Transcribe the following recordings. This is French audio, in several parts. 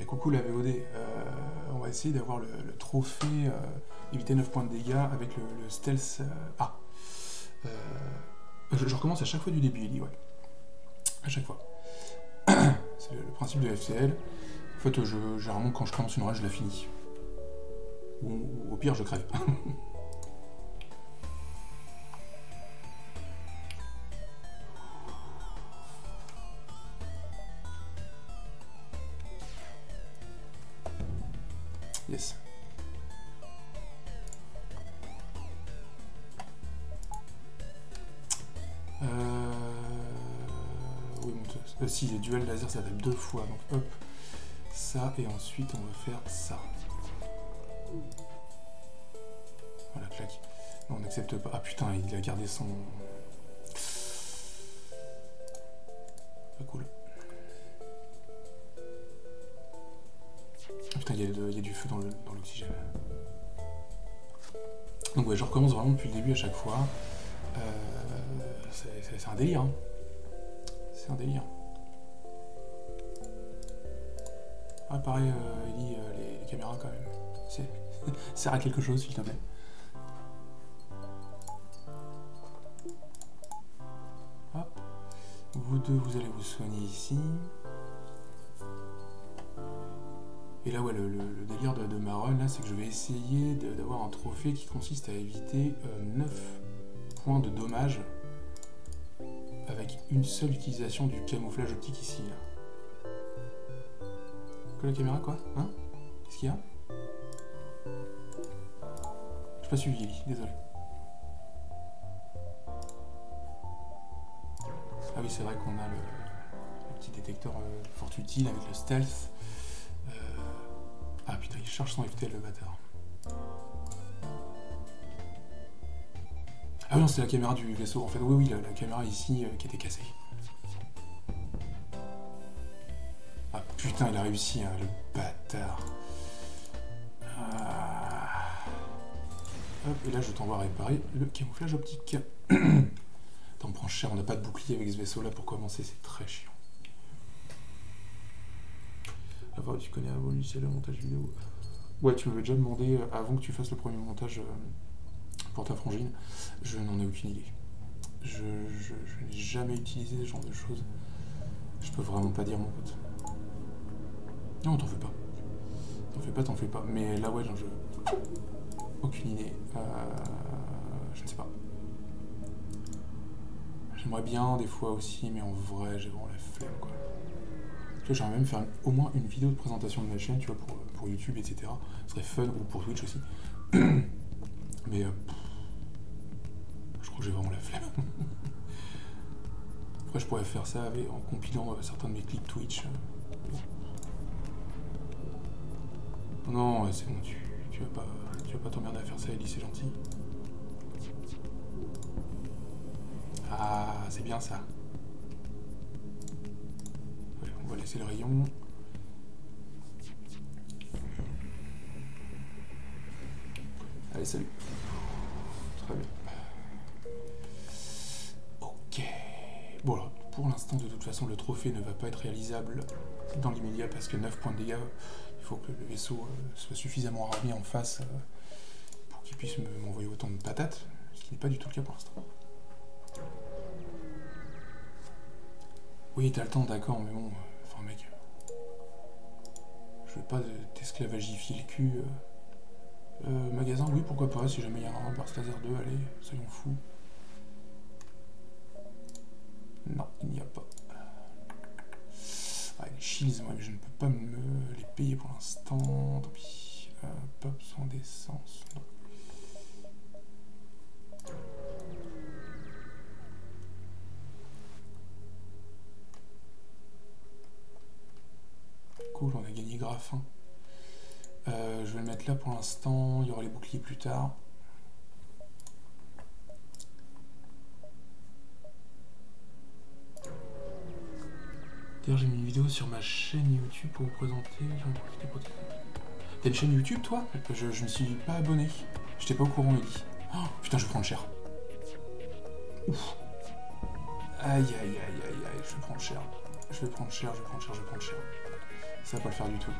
Et coucou la VOD, euh, on va essayer d'avoir le, trophée euh, éviter 9 points de dégâts avec le, stealth. ah je, recommence à chaque fois du début, Ellie, ouais. À chaque fois. C'est le, principe de FCL. En fait, je, généralement, quand je commence une run, je la finis. Ou au pire, je crève. on va faire ça. Voilà, clac. Non, on n'accepte pas. Ah putain, il a gardé son... Pas cool. Putain, il y, a du feu dans le- dans l'oxygène. Donc ouais, je recommence vraiment depuis le début à chaque fois. Euh, c'est un délire. hein. C'est un délire. Ah, pareil, euh, Ellie, euh, les, caméras quand même. Sert à quelque chose, s'il te plaît. Hop. Vous deux, vous allez vous soigner ici. Et là, ouais, le, délire de, de ma run, là, c'est que je vais essayer d'avoir un trophée qui consiste à éviter 9 points de dommage avec une seule utilisation du camouflage optique ici. Là. Que la caméra, quoi Hein Qu'est-ce qu'il y a J'ai pas suivi, désolé. Ah oui, c'est vrai qu'on a le, petit détecteur euh, fort utile avec le stealth. Euh, Ah putain, il charge son FTL, le bâtard. Ah non, c'est la caméra du vaisseau. En fait, oui, oui, la, la caméra ici euh, qui était cassée. Ah putain, il a réussi, hein, le bâtard. Ah. Hop, et là, je t'envoie réparer le camouflage optique. T'en prends cher, on n'a pas de bouclier avec ce vaisseau-là pour commencer, c'est très chiant. Avoir tu connais un logiciel de montage vidéo Ouais, tu m'avais déjà demandé euh, avant que tu fasses le premier montage euh, pour ta frangine. Je n'en ai aucune idée. Je- je n'ai jamais utilisé ce genre de choses. Je peux vraiment pas dire, mon pote. Non, t'en fais pas. T'en fais pas, t'en fais pas. Mais là, ouais, genre, je. Aucune idée. Euh, je ne sais pas. J'aimerais bien des fois aussi, mais en vrai, j'ai vraiment la flemme, quoi. Tu vois, j'aimerais même faire au moins une vidéo de présentation de ma chaîne, tu vois, pour, pour YouTube, etc. Ce serait fun, ou pour Twitch aussi. mais euh, je crois que j'ai vraiment la flemme. Après, je pourrais faire ça en compilant euh, certains de mes clips Twitch. Non, c'est bon, tu, vas pas, tu vas pas t'emmerder à faire ça, Ellie, c'est gentil. Ah, c'est bien ça. On va laisser le rayon. Allez, salut. Très bien. Ok. Bon, alors, pour l'instant, de toute façon, le trophée ne va pas être réalisable dans l'immédiat parce que 9 points de dégâts, il faut que le vaisseau euh, soit suffisamment armé en face euh, pour qu'il puisse me- m'envoyer autant de patates, ce qui n'est pas du tout le cas pour l'instant. Oui, t'as le temps, d'accord, mais bon, euh, enfin, mec, je veux pas t'esclavagifier le cul. Euh, magasin, oui, pourquoi pas, si jamais il y a un Burst Laser 2, allez, soyons fous. Non, il n'y a pas. Shields, je ne peux pas me les payer pour l'instant. Tant pis. Euh. Cool, on a gagné Graphin. Euh, je vais le mettre là pour l'instant. Il y aura les boucliers plus tard. D'ailleurs, j'ai mis une vidéo sur ma chaîne YouTube pour vous présenter. J'en ai profité pour. T'as une chaîne YouTube, toi? Je, je me suis pas abonné. J'étais pas au courant, Ellie. Oh, putain, je vais prendre cher. Ouf. Aïe, aïe, aïe, aïe, aïe, je vais prendre cher. Je vais prendre cher, je vais prendre cher, je vais prendre cher. Ça va pas le faire du tout.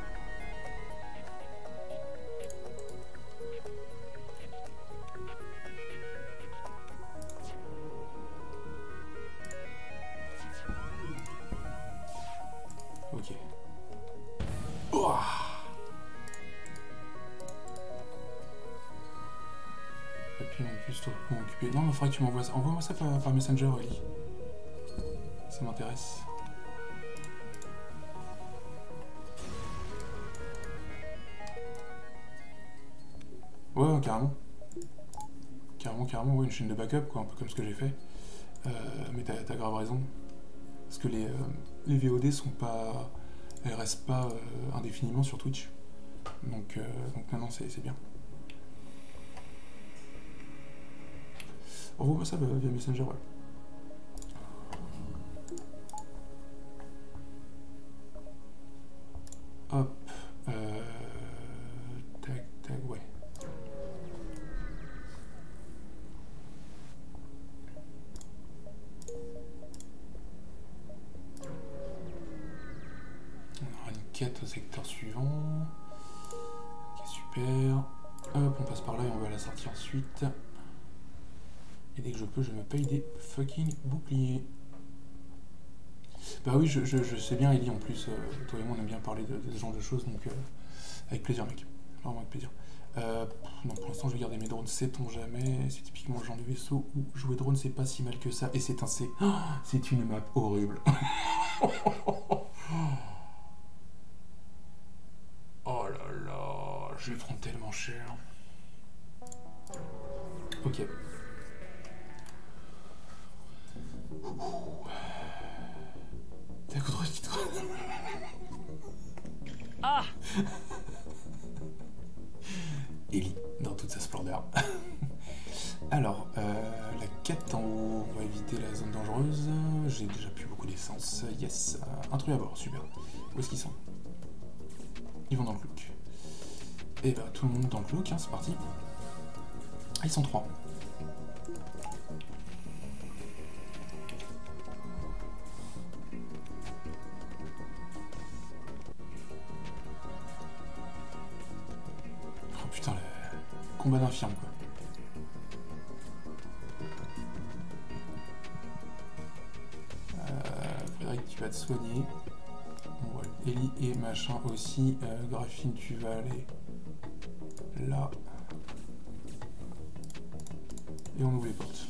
Tu m'envoies ça. Envoie-moi ça par, Messenger, Ellie. Ça m'intéresse. Ouais, carrément. Carrément, carrément, ouais, une chaîne de backup, quoi, un peu comme ce que j'ai fait. Euh, mais t'as as grave raison. Parce que les, euh, les VOD sont pas. Elles restent pas euh, indéfiniment sur Twitch. Donc, donc non, c'est bien. Envoie-moi ça via Messenger, ouais. Hop. Bah oui, je, sais bien, Ellie, en plus, euh, toi et moi, on aime bien parler de, ce genre de choses, donc euh, avec plaisir, mec. Vraiment avec plaisir. Euh, non, pour l'instant, je vais garder mes drones, sait-on jamais. C'est typiquement le genre de vaisseau où jouer drone, c'est pas si mal que ça. Et c'est un C. Oh, c'est une map horrible. oh là là, je vais prendre tellement cher. Ok. Ah Ellie, dans toute sa splendeur. Alors, euh, la quête en haut, on va éviter la zone dangereuse. J'ai déjà plus beaucoup d'essence. Yes, euh, intrus à bord, super. Où est-ce qu'ils sont? Ils vont dans le cloak. Et bah, tout le monde dans le cloak, hein, c'est parti. Ah, ils sont trois. D'infirme quoi. Euh, Frédéric, tu vas te soigner. Ouais. Ellie et machin aussi. Euh, Graphine, tu vas aller là. Et on ouvre les portes.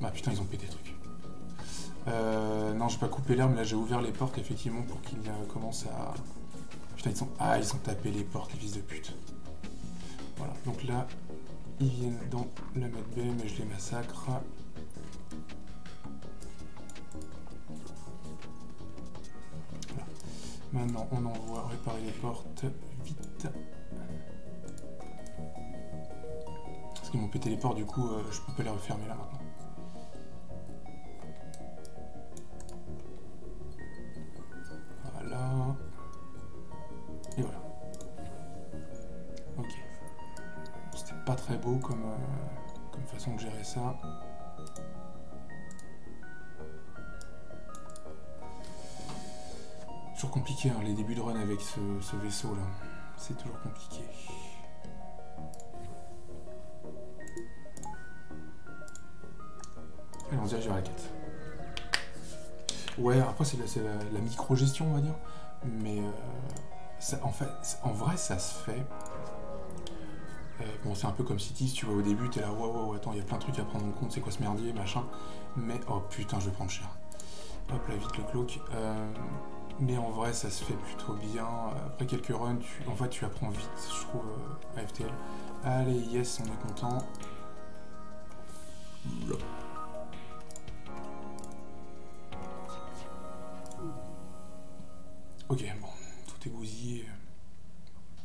Bah putain, ils ont pété le truc. Euh, non, j'ai pas coupé l'air, mais là j'ai ouvert les portes effectivement pour qu'ils euh, commencent à. Putain, ils sont. Ah, ils ont tapé les portes, les fils de pute. Voilà, donc là, ils viennent dans la mode B, mais je les massacre. Maintenant, on envoie réparer les portes vite. Parce qu'ils m'ont pété les portes, du coup, euh, je peux pas les refermer là maintenant. Toujours compliqué hein, les débuts de run avec ce, vaisseau là. C'est toujours compliqué. Allez, on dirige vers la quête. Ouais, après c'est la, micro-gestion, on va dire. Mais euh, ça- en fait, en vrai, ça se fait. Euh, bon, c'est un peu comme Cities, tu vois, au début, t'es là, waouh, waouh, attends, il y a plein de trucs à prendre en compte, c'est quoi ce merdier, machin. Mais, oh putain, je vais prendre cher. Hop là, vite le cloak. Euh, mais en vrai, ça se fait plutôt bien. Après quelques runs, en fait, tu apprends vite, je trouve, euh, à FTL. Allez, yes, on est content. Ok, bon, tout est bousillé.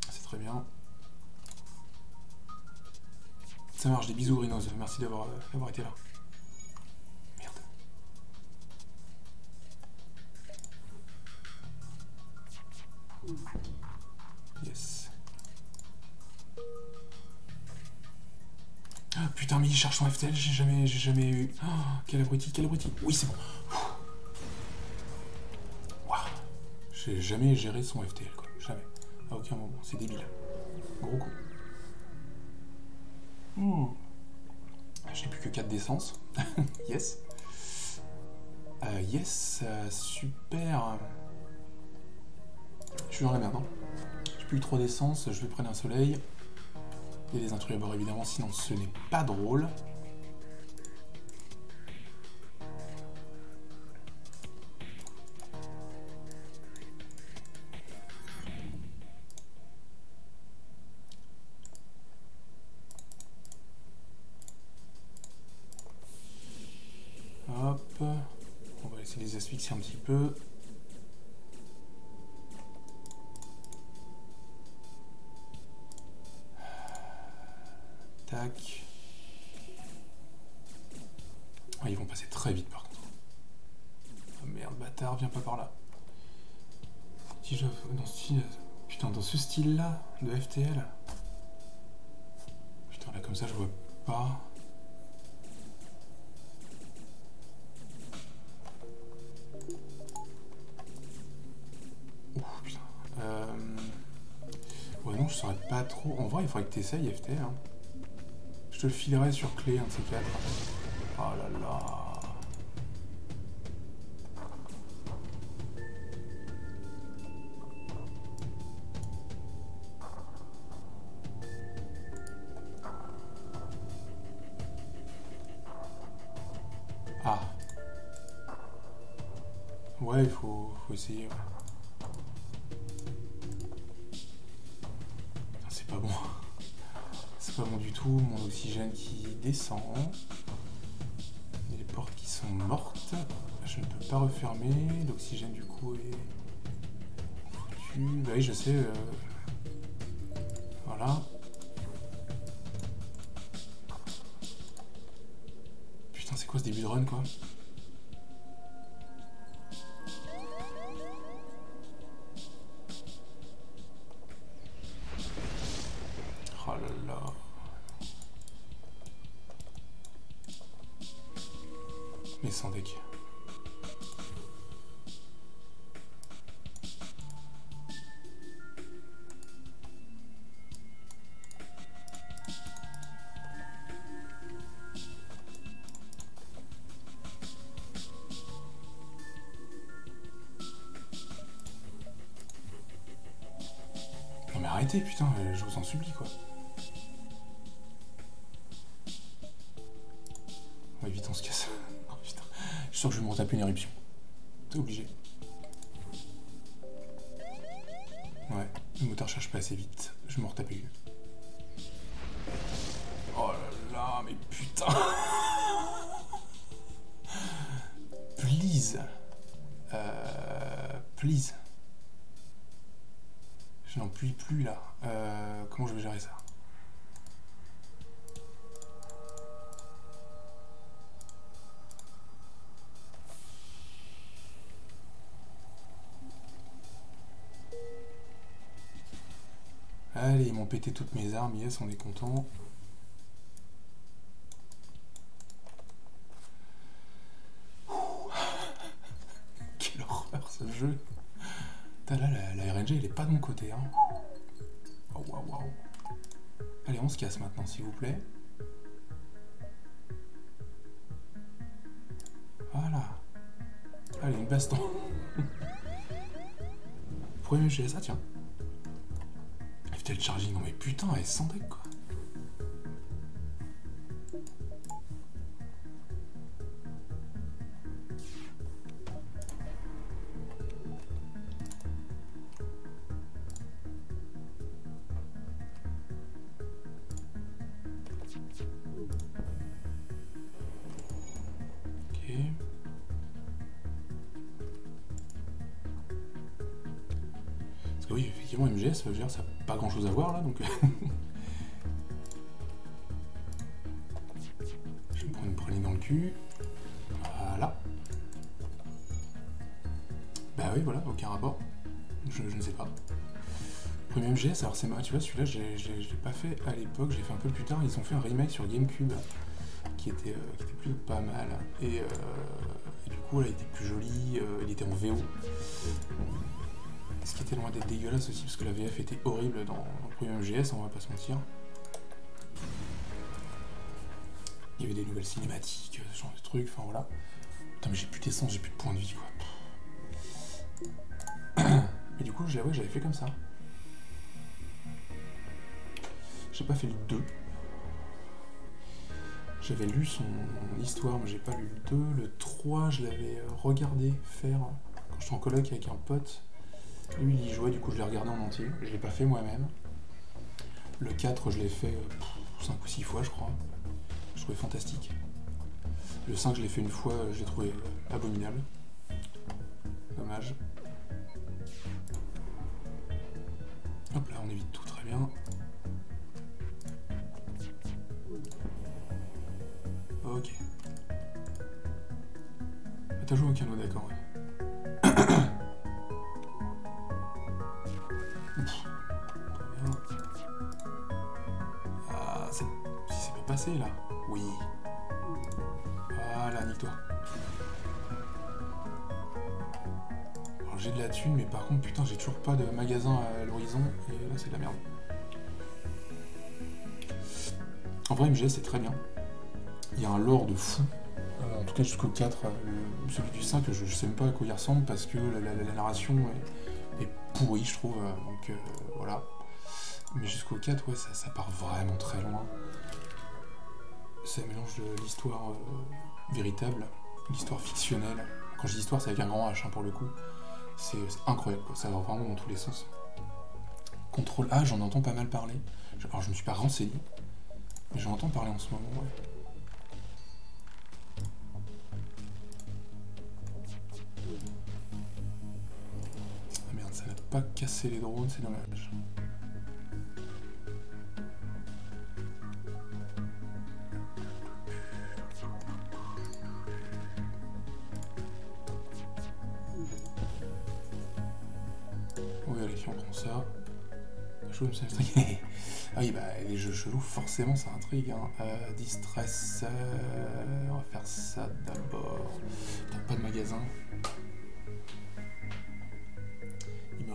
C'est très bien. Ça marche, des bisous Rhinos, merci d'avoir été là. Merde. Yes. Ah, putain, mais il cherche son FTL, j'ai jamais, j'ai jamais eu. Oh, quel abruti, quel abruti. Oui, c'est bon. Je J'ai jamais géré son FTL, quoi. Jamais. À aucun moment. C'est débile. Gros coup. Hmm. J'ai plus que 4 d'essence. yes. Euh, yes, euh, super. Je suis dans la merde. Hein. J'ai plus que 3 d'essence, je vais prendre un soleil. Et les intrus à bord évidemment, sinon ce n'est pas drôle. Un petit peu. Tac. Ils vont passer très vite par contre. Oh, merde, bâtard, viens pas par là. Si je... Dans ce style... Putain, dans ce style-là, de FTL. Putain, là, comme ça, je vois pas... En vrai, il faudrait que tu essayes FT. Hein. Je te le filerai sur clé, un de ces quatre. Oh là là. Putain, je vous en supplie, quoi. Ouais, vite, on se casse. oh, putain. Je suis sûr que je vais me retaper une éruption. M'ont pété toutes mes armes, yes, on est content. Quelle horreur ce jeu là, la, RNG, elle est pas de mon côté. Hein. Oh, waouh. Allez, on se casse maintenant, s'il vous plaît. Voilà. Allez, une baston. Premier GSA, tiens. FTL charging, non mais putain, elle est sans deck, quoi. Ça n'a pas grand chose à voir là, donc. je vais prendre une praline dans le cul. Voilà. Bah oui, voilà, aucun rapport. Je, ne sais pas. Premier MGS, alors c'est moi, tu vois, celui-là, je l'ai pas fait à l'époque, j'ai fait un peu plus tard. Ils ont fait un remake sur GameCube qui était, euh, qui était plutôt pas mal. Et, euh, du coup, là, il était plus joli, euh, il était en VO. Était loin d'être dégueulasse aussi, parce que la VF était horrible dans, le premier MGS, on va pas se mentir. Il y avait des nouvelles cinématiques, ce genre de trucs, enfin voilà. Putain, mais j'ai plus d'essence, j'ai plus de points de vie, quoi. Mais du coup, j'avais fait comme ça. J'ai pas fait le 2. J'avais lu son histoire, mais j'ai pas lu le 2. Le 3, je l'avais euh, regardé faire quand j'étais en coloc avec un pote. Lui, il y jouait, du coup, je l'ai regardé en entier. Je l'ai pas fait moi-même. Le 4, je l'ai fait 5 euh, ou 6 fois, je crois. Je trouvais fantastique. Le 5, je l'ai fait une fois, je l'ai trouvé abominable. Dommage. Hop là, on évite tout très bien. Ok. T'as joué au piano, d'accord, ouais. Là. Oui. Voilà, nique-toi. Alors j'ai de la thune, mais par contre, putain, j'ai toujours pas de magasin à l'horizon, et là c'est de la merde. En vrai, MGS c'est très bien il y a un lore de fou. Euh, en tout cas jusqu'au 4, euh, celui du 5, je, sais même pas à quoi il ressemble parce que la, narration est, pourrie, je trouve. Euh, donc voilà. Mais jusqu'au 4, ouais, ça, part vraiment très loin. C'est un mélange de l'histoire véritable, l'histoire fictionnelle. Quand je dis histoire, c'est avec un grand H hein, pour le coup. C'est incroyable, ça va vraiment dans tous les sens. Contrôle A, j'en entends pas mal parler. Alors je me suis pas renseigné, mais j'en entends parler en ce moment, ouais. pas casser les drones, c'est dommage. On prend ça. Me ah oui, bah, les jeux chelous, forcément, ça intrigue. Hein. Euh, distress, euh, on va faire ça d'abord. Pas de magasin.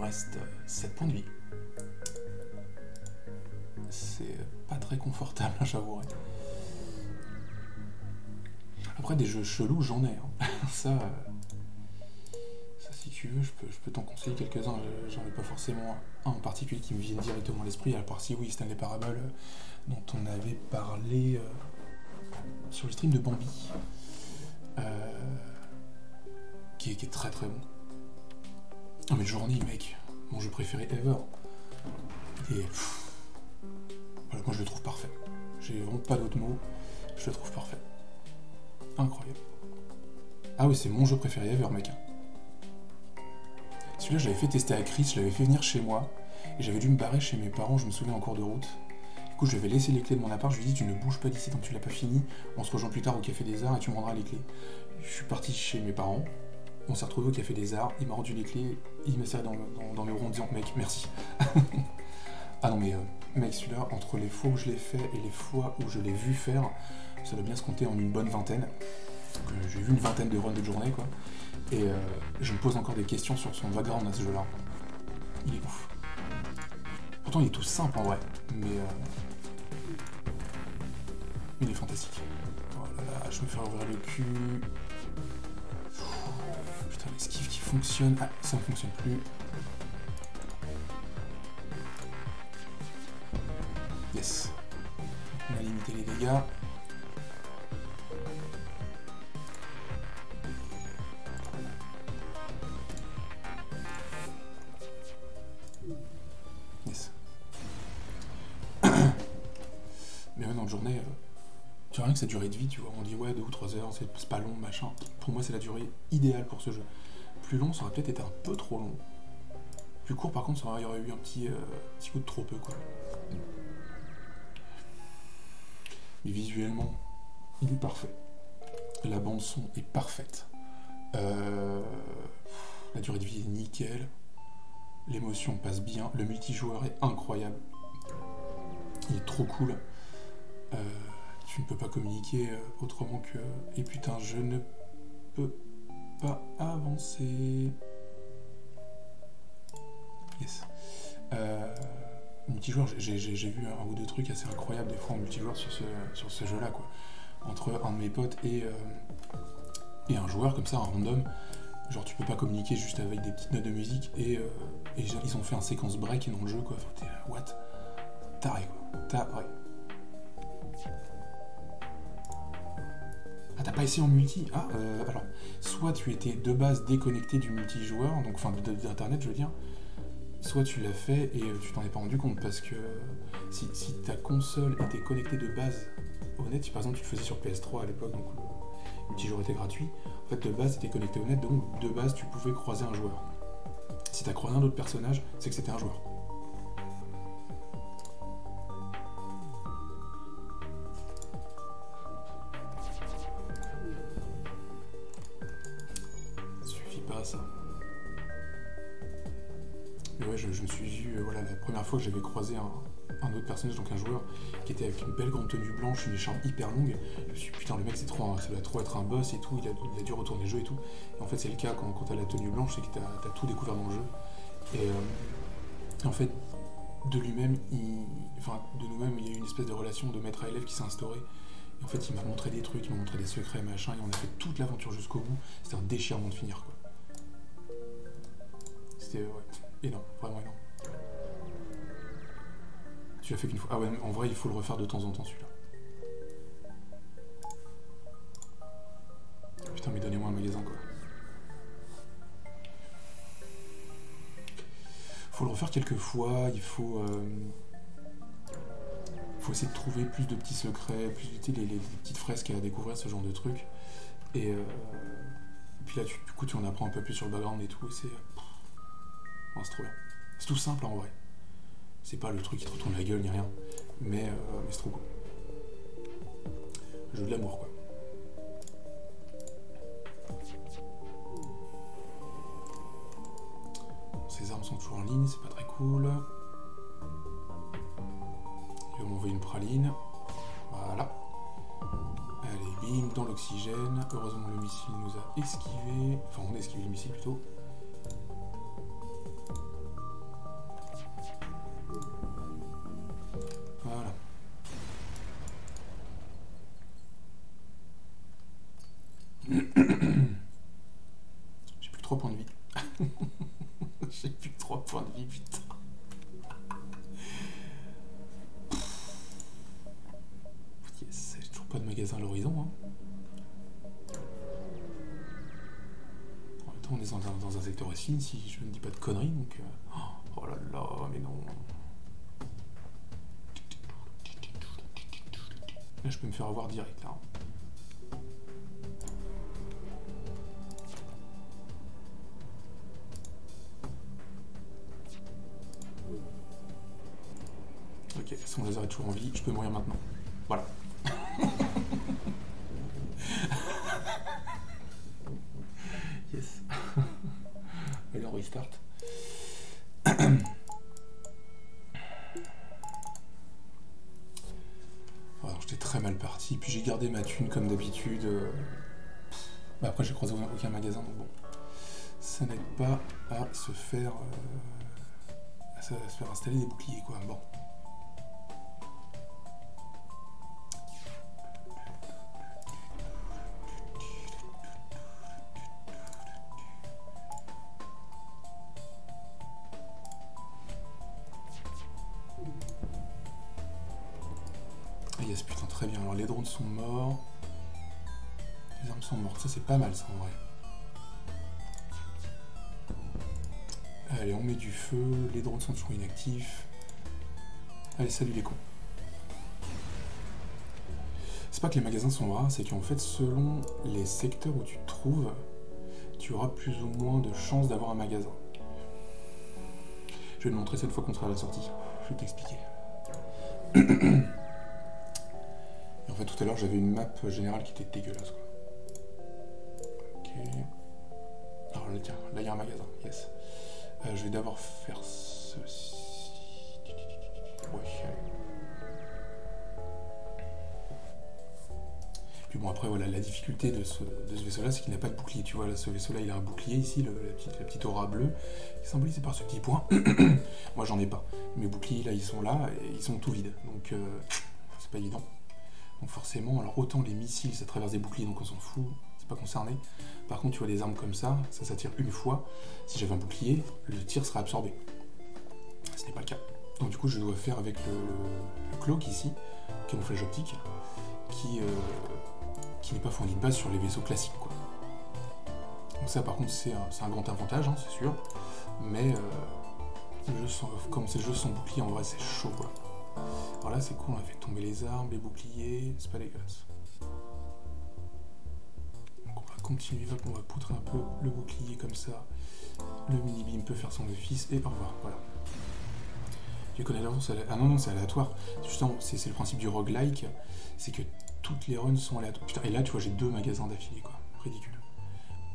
reste 7 points de vie. C'est pas très confortable, j'avouerai. Après, des jeux chelous, j'en ai. Hein. ça, ça, si tu veux, je peux, je peux t'en conseiller quelques-uns. J'en ai pas forcément un en particulier qui me vient directement à l'esprit, à part si oui, Stanley Parable, dont on avait parlé euh, sur le stream de Bambi, euh, qui, est très très bon. Non mais Journey, mec, mon jeu préféré ever. Et voilà, moi je le trouve parfait. J'ai vraiment pas d'autres mots. Je le trouve parfait. Incroyable. Ah oui, c'est mon jeu préféré ever, mec. Celui-là, j'avais fait tester à Chris, je l'avais fait venir chez moi, et j'avais dû me barrer chez mes parents, je me souviens en cours de route. Du coup, je lui avais laissé les clés de mon appart, je lui ai dit, tu ne bouges pas d'ici tant que tu l'as pas fini, on se rejoint plus tard au Café des Arts et tu me rendras les clés. Je suis parti chez mes parents, on s'est retrouvé au Café des Arts, il m'a rendu les clés, il m'a serré dans, dans, les ronds en disant mec, merci. ah non, mais euh, mec, celui-là, entre les fois où je l'ai fait et les fois où je l'ai vu faire, ça doit bien se compter en une bonne vingtaine. Euh, j'ai vu une vingtaine de runs de journée, quoi. Et euh, je me pose encore des questions sur son background à ce jeu-là. Il est ouf. Pourtant, il est tout simple en vrai, mais il est fantastique. Oh là là, je me fais ouvrir le cul l'esquive qui fonctionne. Ah, ça ne fonctionne plus. Yes. On a limité les dégâts. Journée, euh, tu vois rien que sa durée de vie, tu vois, on dit ouais, 2 ou 3 heures, c'est pas long, machin. Pour moi, c'est la durée idéale pour ce jeu. Plus long, ça aurait peut-être été un peu trop long. Plus court, par contre, ça aurait, y aurait eu un petit, euh, petit coup de trop peu, quoi. Mais visuellement, il est parfait. La bande son est parfaite. Euh, la durée de vie est nickel. L'émotion passe bien. Le multijoueur est incroyable. Il est trop cool. Euh, tu ne peux pas communiquer autrement que. Et putain, je ne peux pas avancer. Euh, multijoueur, j'ai vu un ou deux trucs assez incroyables des fois en multijoueur sur ce, sur ce jeu-là, quoi. Entre un de mes potes et, euh, et un joueur comme ça, un random. Genre tu peux pas communiquer juste avec des petites notes de musique et, euh, et ils ont fait un séquence break dans le jeu quoi. Enfin, t'es what? Taré quoi. Taré. Ah t'as pas essayé en multi? Ah euh, alors, soit tu étais de base déconnecté du multijoueur, donc enfin d'internet je veux dire, soit tu l'as fait et tu t'en es pas rendu compte parce que si, si ta console était connectée de base au net, si par exemple tu le faisais sur PS3 à l'époque, donc le multijoueur était gratuit, en fait, de base, c'était connecté au net, donc de base, tu pouvais croiser un joueur. Si tu as croisé un autre personnage, c'est que c'était un joueur. Ça. Mais ouais, je, me suis vu, euh, voilà, la première fois que j'avais croisé un, autre personnage, donc un joueur, qui était avec une belle grande tenue blanche, une écharpe hyper longue. Je me suis dit, putain, le mec, c'est trop, ça doit trop être un boss et tout, il a, dû retourner le jeu et tout. Et en fait, c'est le cas quand, t'as la tenue blanche, c'est que t'as as tout découvert dans le jeu. Et, euh, en fait, de lui-même, enfin, de nous-mêmes, il y a eu une espèce de relation de maître à élève qui s'est instaurée. Et en fait, il m'a montré des trucs, il m'a montré des secrets, machin, et on a fait toute l'aventure jusqu'au bout. C'était un déchirement de finir, quoi. C'était, énorme, vraiment énorme. Tu l'as fait qu'une fois. Ah ouais, en vrai, il faut le refaire de temps en temps, celui-là. Putain, mais donnez-moi un magasin, quoi. Faut le refaire quelques fois, il faut... Euh, faut essayer de trouver plus de petits secrets, plus les, les, petites fresques à découvrir, ce genre de trucs. Et, euh, puis là, tu, du coup, tu en apprends un peu plus sur le background et tout, et c'est... c'est trop bien. C'est tout simple, en vrai. C'est pas le truc qui te retourne la gueule ni rien, mais, euh, mais c'est trop cool. Jeu de l'amour quoi. Ces armes sont toujours en ligne, c'est pas très cool. Il va m'envoyer une praline. Voilà. Allez, bim, dans l'oxygène. Heureusement le missile nous a esquivé. Enfin on a esquivé le missile plutôt. Avoir direct, gardé ma thune comme d'habitude. Euh. Bah, après, j'ai croisé aucun magasin, donc bon. Ça n'aide pas à se faire. Euh, à se faire installer des boucliers, quoi. Bon. Sont morts. Les armes sont mortes. Ça, c'est pas mal, ça, en vrai. Allez, on met du feu. Les drones sont toujours inactifs. Allez, salut les cons. C'est pas que les magasins sont rares, c'est qu'en fait, selon les secteurs où tu te trouves, tu auras plus ou moins de chances d'avoir un magasin. Je vais te montrer cette fois qu'on sera à la sortie. Je vais t'expliquer. tout à l'heure, j'avais une map générale qui était dégueulasse. Ok. Alors tiens, là, il y a un magasin. Yes. Euh, je vais d'abord faire ceci. Ouais. Puis bon, après, voilà, la difficulté de ce, vaisseau-là, c'est qu'il n'a pas de bouclier. Tu vois, là, ce vaisseau-là, il a un bouclier ici, la, petite, la, petite, aura bleue, qui est symbolisée par ce petit point. Moi, j'en ai pas. Mes boucliers, là, ils sont là, et ils sont tout vides. Donc, euh, c'est pas évident. Donc, forcément, alors autant les missiles, ça traverse des boucliers, donc on s'en fout, c'est pas concerné. Par contre, tu vois, des armes comme ça, ça, ça tire une fois. Si j'avais un bouclier, le tir serait absorbé. Ce n'est pas le cas. Donc, du coup, je dois faire avec le, le cloak ici, camouflage optique, qui. Euh, qui n'est pas fourni de base sur les vaisseaux classiques. Donc ça par contre c'est un, grand avantage, hein, c'est sûr, mais euh, comme ces jeux sont boucliers, en vrai c'est chaud quoi. Alors là c'est cool, on a fait tomber les armes, les boucliers, c'est pas dégueulasse. Donc on va continuer, on va poutrer un peu le bouclier comme ça. Le mini-beam peut faire son office et au revoir, voilà. Tu connais Ah non, non, c'est aléatoire. Justement, c'est le principe du roguelike, c'est que toutes les runs sont aléatoires. Putain, et là, tu vois, j'ai deux magasins d'affilée, quoi. Ridicule.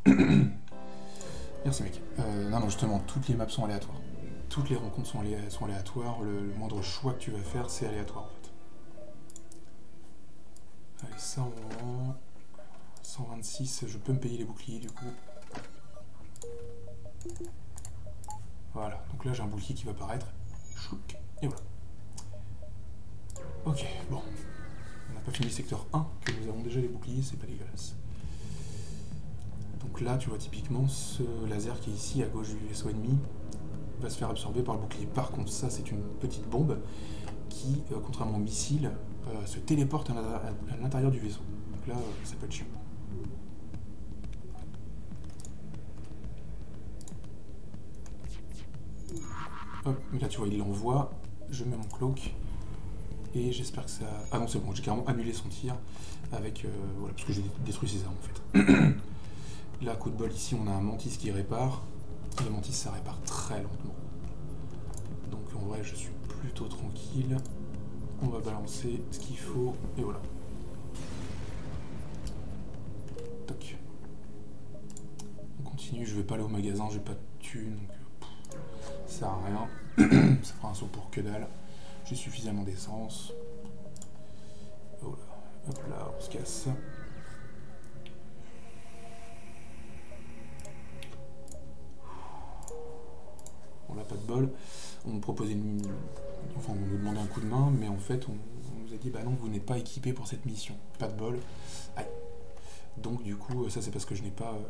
Merci, mec. Euh, non, non, justement, toutes les maps sont aléatoires. Toutes les rencontres sont, aléatoires. Le, moindre choix que tu vas faire, c'est aléatoire, en fait. Allez, ça, on 126, je peux me payer les boucliers, du coup. Voilà, donc là, j'ai un bouclier qui va apparaître. Et voilà. Ok, bon pas fini secteur 1, que nous avons déjà les boucliers, c'est pas dégueulasse. Donc là, tu vois typiquement ce laser qui est ici à gauche du vaisseau ennemi va se faire absorber par le bouclier. Par contre, ça c'est une petite bombe qui, euh, contrairement au missile, euh, se téléporte à l'intérieur du vaisseau. Donc là, euh, ça peut être chiant. Hop, là tu vois, il l'envoie, je mets mon cloak, et j'espère que ça... Ah non, c'est bon, j'ai carrément annulé son tir avec... Voilà, parce que j'ai détruit ses armes, en fait. Là, coup de bol, ici, on a un mantis qui répare. Et le mantis, ça répare très lentement. Donc, en vrai, je suis plutôt tranquille. On va balancer ce qu'il faut, et voilà. Toc. On continue, je vais pas aller au magasin, j'ai pas de thunes, donc... ça sert à rien. ça fera un saut pour que dalle. J'ai suffisamment d'essence. Hop là, on se casse. On n'a pas de bol. On nous proposait une... Enfin, on nous demandait un coup de main, mais en fait, on, nous a dit bah non, vous n'êtes pas équipé pour cette mission. Pas de bol. Donc, du coup, ça, c'est parce que je n'ai pas. Euh...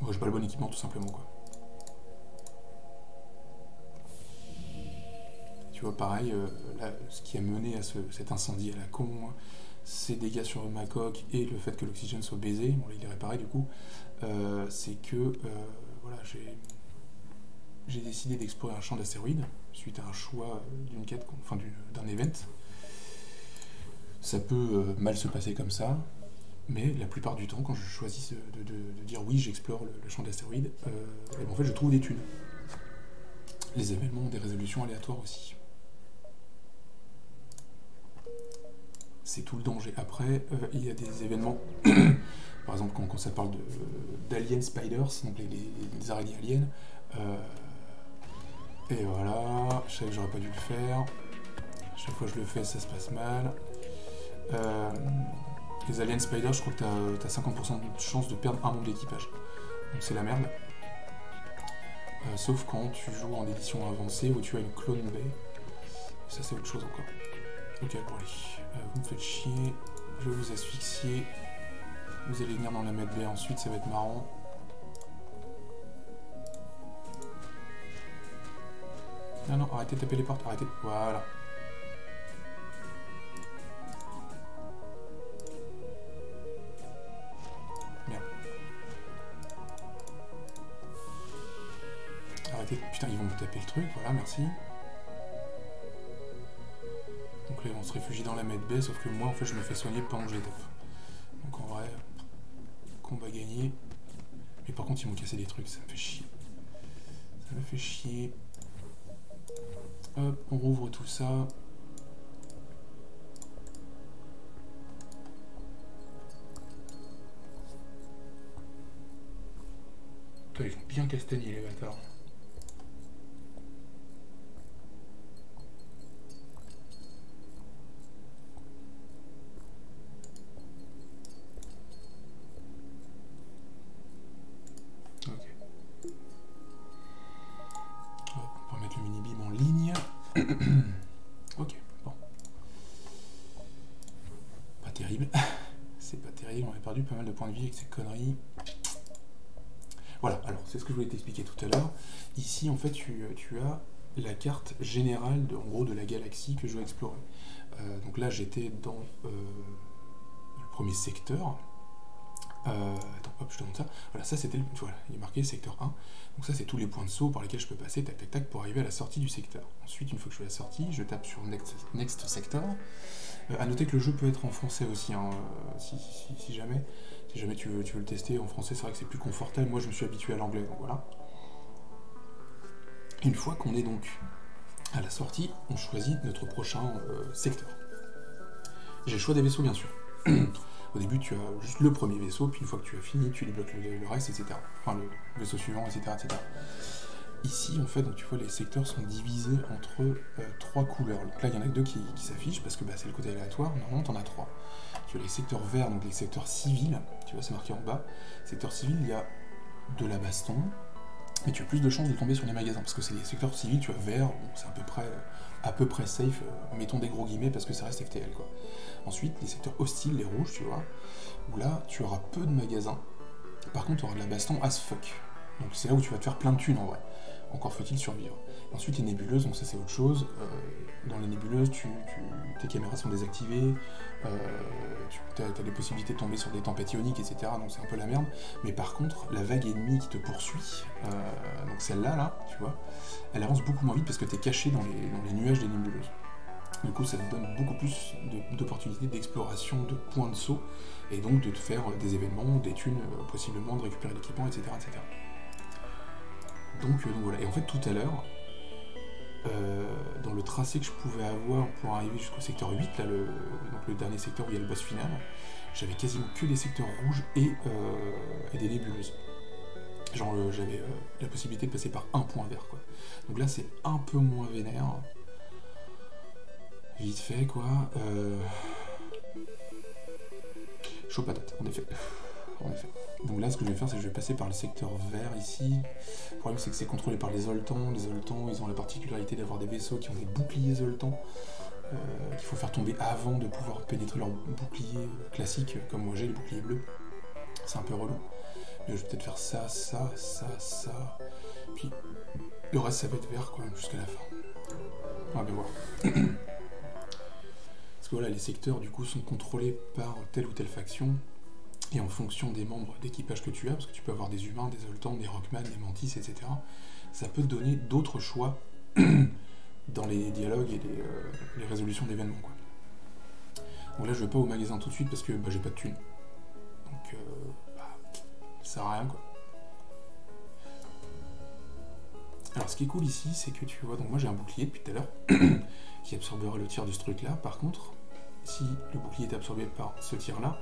Moi, pas le bon équipement, tout simplement, quoi. Tu vois, pareil, euh, ce qui a mené à cet incendie à la con, ces dégâts sur ma coque et le fait que l'oxygène soit baisé, bon là il réparé du coup, euh, c'est que euh, voilà, j'ai décidé d'explorer un champ d'astéroïdes suite à un choix d'une quête, enfin d'un event. Ça peut mal se passer comme ça, mais la plupart du temps, quand je choisis de, dire oui, j'explore le, champ d'astéroïdes, en fait je trouve des thunes. Les événements ont des résolutions aléatoires aussi. c'est tout le danger. Après, euh, il y a des événements, par exemple quand, ça parle d'Alien Spiders, donc les, araignées aliens, euh, et voilà, je savais que j'aurais pas dû le faire. Chaque fois que je le fais, ça se passe mal. Euh, les aliens spiders, je crois que tu as, 50% de chance de perdre un membre d'équipage. Donc c'est la merde. sauf quand tu joues en édition avancée où tu as une clone bay. Ça c'est autre chose encore. Ok, allez. Euh, vous me faites chier, je vais vous asphyxier. Vous allez venir dans la mètre B ensuite, ça va être marrant. Non, non, arrêtez de taper les portes, arrêtez. Voilà. Merde. Arrêtez. Putain, ils vont me taper le truc, voilà, merci. Donc là, on se réfugie dans la med B, sauf que moi, en fait, je me fais soigner pendant que je. Donc en vrai, Mais par contre, ils m'ont cassé des trucs, ça me fait chier. Ça me fait chier. Hop, on rouvre tout ça. Ils ont bien castagné les bâtards. mettre le mini-beam en ligne. ok, bon. Pas terrible. C'est pas terrible, on a perdu pas mal de points de avec ces conneries. Voilà, alors c'est ce que je voulais t'expliquer tout à l'heure. Ici, en fait, tu, as la carte générale, de, en de la galaxie que je veux explorer. Euh, donc là, j'étais dans euh, le premier secteur. Euh, attends, hop, je te montre ça. Voilà, ça c'était le. Voilà, il est marqué secteur 1. Donc ça, c'est tous les points de saut par lesquels je peux passer, tac, tac, tac, pour arriver à la sortie du secteur. Ensuite, une fois que je suis à la sortie, je tape sur Next, next Sector. Euh, à noter que le jeu peut être en français aussi, hein, euh, si, jamais. Si jamais tu veux, tu veux le tester en français, c'est vrai que c'est plus confortable. Moi, je me suis habitué à l'anglais, donc voilà. Une fois qu'on est donc à la sortie, on choisit notre prochain euh, secteur. J'ai le choix des vaisseaux, bien sûr. Au début, tu as juste le premier vaisseau, puis une fois que tu as fini, tu débloques le, le reste, etc. Enfin, le vaisseau suivant, etc. etc. Ici, en fait, donc tu vois, les secteurs sont divisés entre euh, trois couleurs. Donc là, il y en a que deux qui, s'affichent parce que bah, c'est le côté aléatoire. Normalement, tu en as trois. Tu as les secteurs verts, donc les secteurs civils. Tu vois, c'est marqué en bas. Secteur civil, il y a de la baston, mais tu as plus de chances de tomber sur les magasins parce que c'est les secteurs civils, tu as vert, c'est à peu près à peu près safe. Euh, mettons des gros guillemets parce que ça reste FTL quoi. Ensuite, les secteurs hostiles, les rouges, tu vois, où là, tu auras peu de magasins. Par contre, tu auras de la baston as fuck. Donc c'est là où tu vas te faire plein de thunes en vrai. Encore faut-il survivre. Ensuite, les nébuleuses, donc ça c'est autre chose. Euh, dans les nébuleuses, tes caméras sont désactivées, euh, tu as, des possibilités de tomber sur des tempêtes ioniques, etc. Donc c'est un peu la merde. Mais par contre, la vague ennemie qui te poursuit, euh, donc celle-là, là, tu vois, elle avance beaucoup moins vite parce que tu es caché dans les, nuages des nébuleuses. Du coup, ça te donne beaucoup plus d'opportunités d'exploration, de points de saut, et donc de te faire des événements, des thunes, possiblement, de récupérer l'équipement, etc., etc. Euh, donc, voilà. Et en fait, tout à l'heure, euh, dans le tracé que je pouvais avoir pour arriver jusqu'au secteur 8, là, le, donc le dernier secteur où il y a le boss final, j'avais quasiment que des secteurs rouges et, euh, des nébuleuses. Genre, j'avais la possibilité de passer par un point vert, quoi. Donc là, c'est un peu moins vénère. Vite fait, quoi. Chaud patate, en effet. Donc là, ce que je vais faire, c'est que je vais passer par le secteur vert ici. Le problème, c'est que c'est contrôlé par les Zoltans. Les Zoltans, ils ont la particularité d'avoir des vaisseaux qui ont des boucliers Zoltans. Euh, qu'il faut faire tomber avant de pouvoir pénétrer leur bouclier classique, comme moi j'ai le bouclier bleu. C'est un peu relou. Mais je vais peut-être faire ça, ça, ça, ça. Puis le reste, ça va être vert, quoi, jusqu'à la fin. On va bien voir. Parce que voilà, les secteurs, du coup, sont contrôlés par telle ou telle faction. Et en fonction des membres d'équipage que tu as, parce que tu peux avoir des humains, des Zoltans, des Rockman, des Mantis, etc., ça peut te donner d'autres choix dans les dialogues et les, euh, résolutions d'événements. Donc là, je vais pas au magasin tout de suite parce que bah, j'ai pas de thunes. Donc, euh, bah, ça sert à rien, quoi. Alors, ce qui est cool ici, c'est que tu vois, donc moi j'ai un bouclier depuis tout à l'heure qui absorbera le tir de ce truc-là. Par contre, si le bouclier est absorbé par ce tir-là,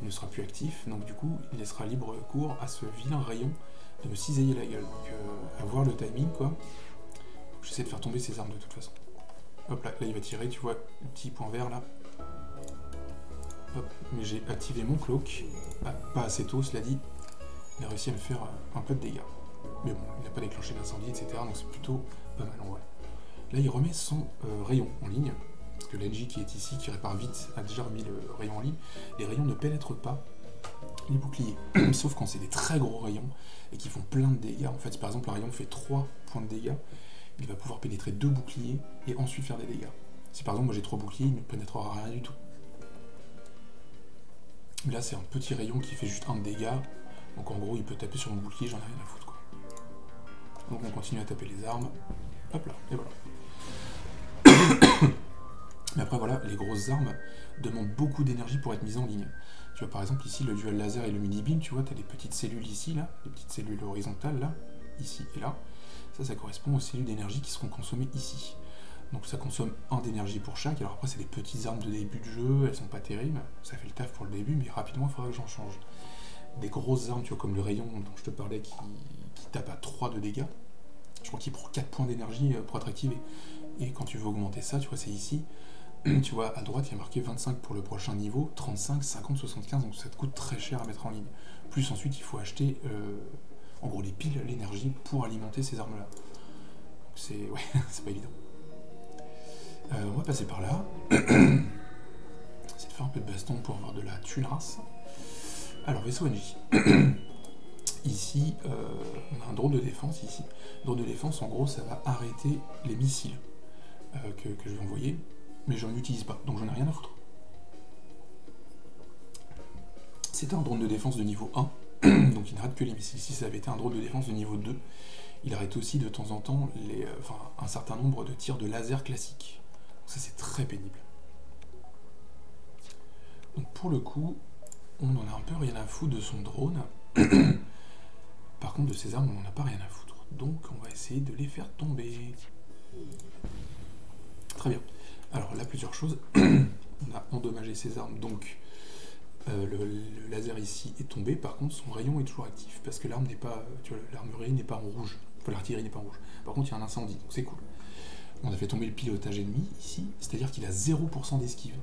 il ne sera plus actif, donc du coup il laissera libre cours à ce vilain rayon de me cisailler la gueule. Donc euh, à voir le timing quoi. J'essaie de faire tomber ses armes de toute façon. Hop là, là il va tirer, tu vois petit point vert là. Hop, mais j'ai activé mon cloak, ah, pas assez tôt cela dit, il a réussi à me faire euh, un peu de dégâts. Mais bon, il n'a pas déclenché l'incendie, etc. Donc c'est plutôt pas mal en vrai. Là il remet son euh, rayon en ligne, que l'NJ qui est ici, qui répare vite, a déjà remis le rayon en ligne, les rayons ne pénètrent pas les boucliers, sauf quand c'est des très gros rayons et qui font plein de dégâts. En fait, si par exemple un rayon fait 3 points de dégâts, il va pouvoir pénétrer deux boucliers et ensuite faire des dégâts. Si par exemple moi j'ai 3 boucliers, il ne pénétrera rien du tout. Là c'est un petit rayon qui fait juste un dégât, donc en gros il peut taper sur mon bouclier, j'en ai rien à foutre. Donc on continue à taper les armes, hop là, et voilà. Mais après, voilà, les grosses armes demandent beaucoup d'énergie pour être mises en ligne. Tu vois, par exemple, ici, le dual laser et le mini-beam, tu vois, tu as des petites cellules ici, là, des petites cellules horizontales, là, ici et là. Ça, ça correspond aux cellules d'énergie qui seront consommées ici. Donc ça consomme un d'énergie pour chaque. Alors après, c'est des petites armes de début de jeu, elles sont pas terribles. Ça fait le taf pour le début, mais rapidement, il faudra que j'en change. Des grosses armes, tu vois, comme le rayon dont je te parlais, qui, qui tape à 3 de dégâts. Je crois qu'il prend 4 points d'énergie euh, pour être activé. Et quand tu veux augmenter ça, tu vois, c'est ici. tu vois, à droite, il y a marqué 25 pour le prochain niveau, 35, 50, 75, donc ça te coûte très cher à mettre en ligne. Plus ensuite, il faut acheter, euh, en gros, les piles, l'énergie pour alimenter ces armes-là. c'est c'est pas évident. Euh, on va passer par là. C'est de faire un peu de baston pour avoir de la thune. Alors, vaisseau NJ. ici, euh, on a un drone de défense ici. Drone de défense, en gros, ça va arrêter les missiles que je vais envoyer, mais je n'en utilise pas, donc j'en ai rien à foutre. C'est un drone de défense de niveau 1, donc il n'arrête que les missiles. Si ça avait été un drone de défense de niveau 2, il arrête aussi de temps en temps euh, un certain nombre de tirs de laser classiques. Ça c'est très pénible. Donc pour le coup, on en a un peu rien à foutre de son drone. Par contre de ses armes, on n'en a pas rien à foutre. Donc on va essayer de les faire tomber. Très bien. Alors là, plusieurs choses. on a endommagé ses armes, donc euh, le, laser ici est tombé. Par contre, son rayon est toujours actif parce que l'arme n'est pas, n'est pas en rouge. Enfin, l'artillerie n'est pas en rouge. Par contre, il y a un incendie, donc c'est cool. On a fait tomber le pilotage ennemi ici, c'est-à-dire qu'il a 0% d'esquive.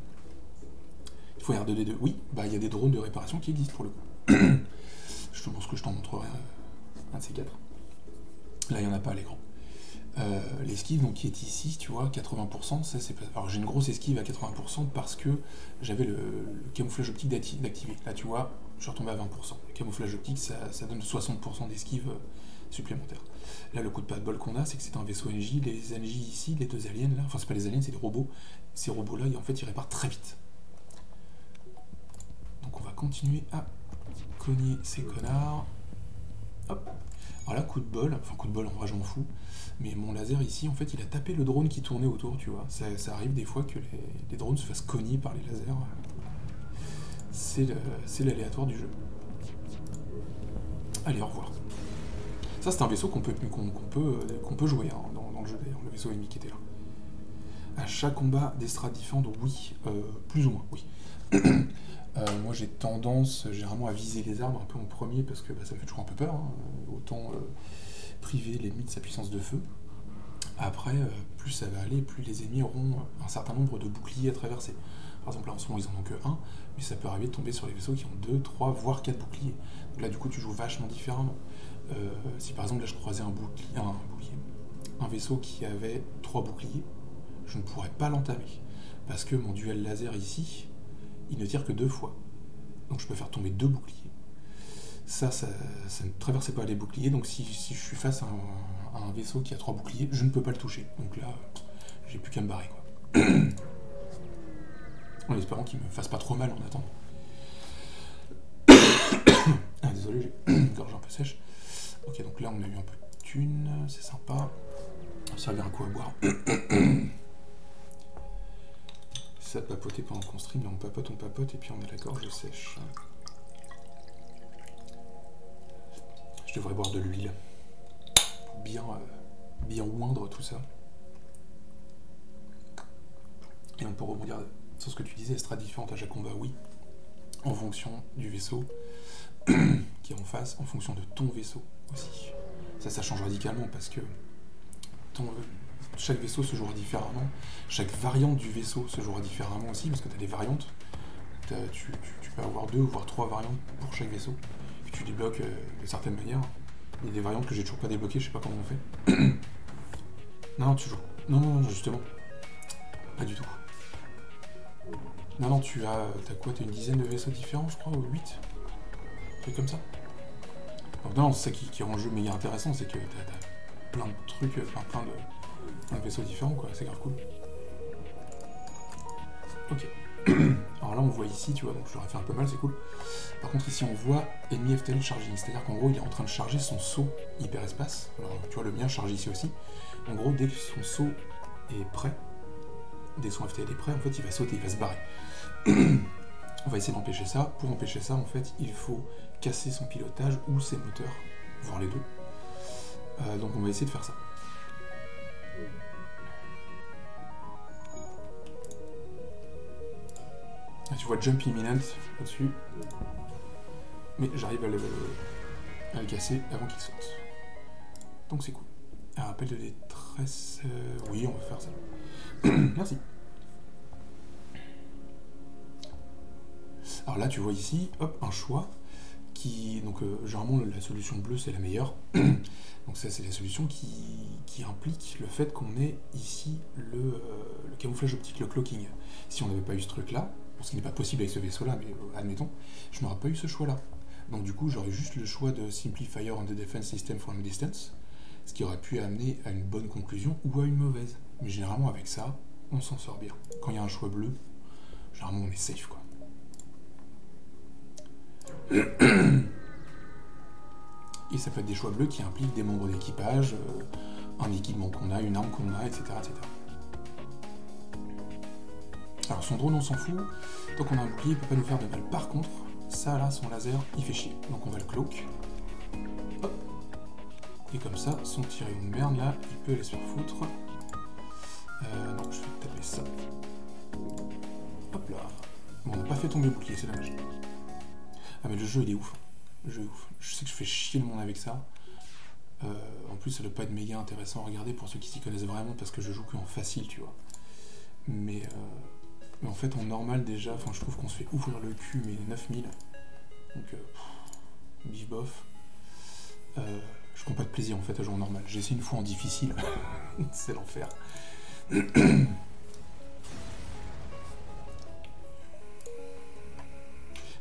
Il faut R2D2. Oui, bah il y a des drones de réparation qui existent pour le coup. je montre que je t'en montrerai un de ces quatre. Là, il n'y en a pas, les grands. Euh, l'esquive donc qui est ici, tu vois, 80%, ça c'est. Alors j'ai une grosse esquive à 80% parce que j'avais le, camouflage optique d'acti- d'activer. Là tu vois, je suis retombé à 20%. Le camouflage optique, ça, donne 60% d'esquive euh, supplémentaire. Là le coup de pas de bol qu'on a, c'est que c'est un vaisseau NJ, les NJ ici, les deux aliens là, enfin c'est pas les aliens, c'est des robots. Ces robots là, en fait, ils réparent très vite. Donc on va continuer à cogner ces connards. Hop. Alors là, coup de bol, enfin coup de bol, en vrai, je m'en fous. Mais mon laser ici, en fait, il a tapé le drone qui tournait autour, tu vois. Ça, arrive des fois que les, drones se fassent cogner par les lasers. C'est l'aléatoire du jeu. Allez, au revoir. Ça, c'est un vaisseau qu'on peut, qu'on peut, peut jouer hein, dans, le jeu, le vaisseau ennemi qui était là. À chaque combat d'Estrade Defend, oui, euh, plus ou moins, oui. Euh, moi, j'ai tendance généralement à viser les arbres un peu en premier parce que bah, ça fait toujours un peu peur. hein. Autant euh, priver l'ennemi de sa puissance de feu. Après, euh, plus ça va aller, plus les ennemis auront un certain nombre de boucliers à traverser. Par exemple, là en ce moment, ils en ont que un, mais ça peut arriver de tomber sur les vaisseaux qui ont deux, trois, voire quatre boucliers. Donc là, du coup, tu joues vachement différemment. Euh, si par exemple, là, je croisais un bouclier, un, bouclier, un vaisseau qui avait trois boucliers, je ne pourrais pas l'entamer. Parce que mon duel laser ici, il ne tire que deux fois. Donc je peux faire tomber deux boucliers. Ça, ça, ne traversait pas les boucliers, donc si, je suis face à un, vaisseau qui a trois boucliers, je ne peux pas le toucher. Donc là, j'ai plus qu'à me barrer, en espérant qu'il me fasse pas trop mal en attendant. ah, désolé, j'ai gorge un peu sèche. Ok, donc là, on a eu un peu de thune, c'est sympa. Ça servir un coup à boire. ça papoter pendant qu'on stream, là on papote, on papote, et puis on a la gorge sèche. Je devrais boire de l'huile pour bien, euh, bien oindre tout ça. Et on peut rebondir sur ce que tu disais, sera différente à chaque combat, oui, en fonction du vaisseau qui est en face, en fonction de ton vaisseau aussi. Ça, ça change radicalement parce que chaque vaisseau se jouera différemment, chaque variante du vaisseau se jouera différemment aussi, parce que tu as des variantes. Tu, tu- peux avoir deux, voire trois variantes pour chaque vaisseau, tu débloques euh, de certaines manières. Il y a des variantes que j'ai toujours pas débloquées, je sais pas comment on fait. non, joues. Non, non, non, justement. Pas du tout. Non, non, tu as. T'as quoi? T'as une dizaine de vaisseaux différents, je crois, ou 8 Un truc comme ça Donc, Non, c'est ça qui, qui rend le jeu méga intéressant, c'est que t'as as plein de trucs, enfin plein de plein de vaisseaux différents, quoi, c'est grave cool. Ok. Alors là, on voit ici, tu vois, donc je leur ai fait un peu mal, c'est cool. Par contre, ici, on voit ennemi FTL charging, c'est-à-dire qu'en gros, il est en train de charger son saut hyperespace. Alors, tu vois, le mien charge ici aussi. En gros, dès que son saut est prêt, dès que son FTL est prêt, en fait, il va sauter, il va se barrer. on va essayer d'empêcher ça. Pour empêcher ça, en fait, il faut casser son pilotage ou ses moteurs, voire les deux. Euh, donc, on va essayer de faire ça. Tu vois Jump Imminent au-dessus. Mais j'arrive à le, casser avant qu'il saute. Donc c'est cool. Un rappel de détresse. euh, Oui, on va faire ça. Merci. Alors là, tu vois ici, hop, un choix qui donc, euh, généralement, la solution bleue, c'est la meilleure. donc, ça, c'est la solution qui, implique le fait qu'on ait ici le, euh, le, camouflage optique, le cloaking. Si on n'avait pas eu ce truc-là, ce qui n'est pas possible avec ce vaisseau-là, mais euh, admettons, je n'aurais pas eu ce choix-là. Donc, du coup, j'aurais juste le choix de Simplifier on the Defense System from a Distance, ce qui aurait pu amener à une bonne conclusion ou à une mauvaise. Mais généralement, avec ça, on s'en sort bien. Quand il y a un choix bleu, généralement, on est safe, quoi. Et ça peut être des choix bleus qui impliquent des membres d'équipage, euh, un équipement qu'on a, une arme qu'on a, etc., etc. Alors son drone on s'en fout, tant qu'on a un bouclier il peut pas nous faire de mal. Par contre, ça là, son laser, il fait chier. Donc on va le cloak. Hop. Et comme ça, son tiré de merde là, il peut aller se faire foutre. Euh, non, je vais taper ça. Hop là. Bon, on n'a pas fait tomber le bouclier, c'est dommage. Ah mais le jeu il est ouf. Le jeu est ouf. Je sais que je fais chier le monde avec ça. Euh, en plus ça doit pas être méga intéressant à regarder pour ceux qui s'y connaissent vraiment parce que je joue que en facile tu vois. Mais, euh, mais en fait en normal déjà, enfin je trouve qu'on se fait ouvrir le cul mais 9000. Donc euh, bif bof. Euh, je prends pas de plaisir en fait à jouer en normal. J'ai essayé une fois en difficile. C'est l'enfer.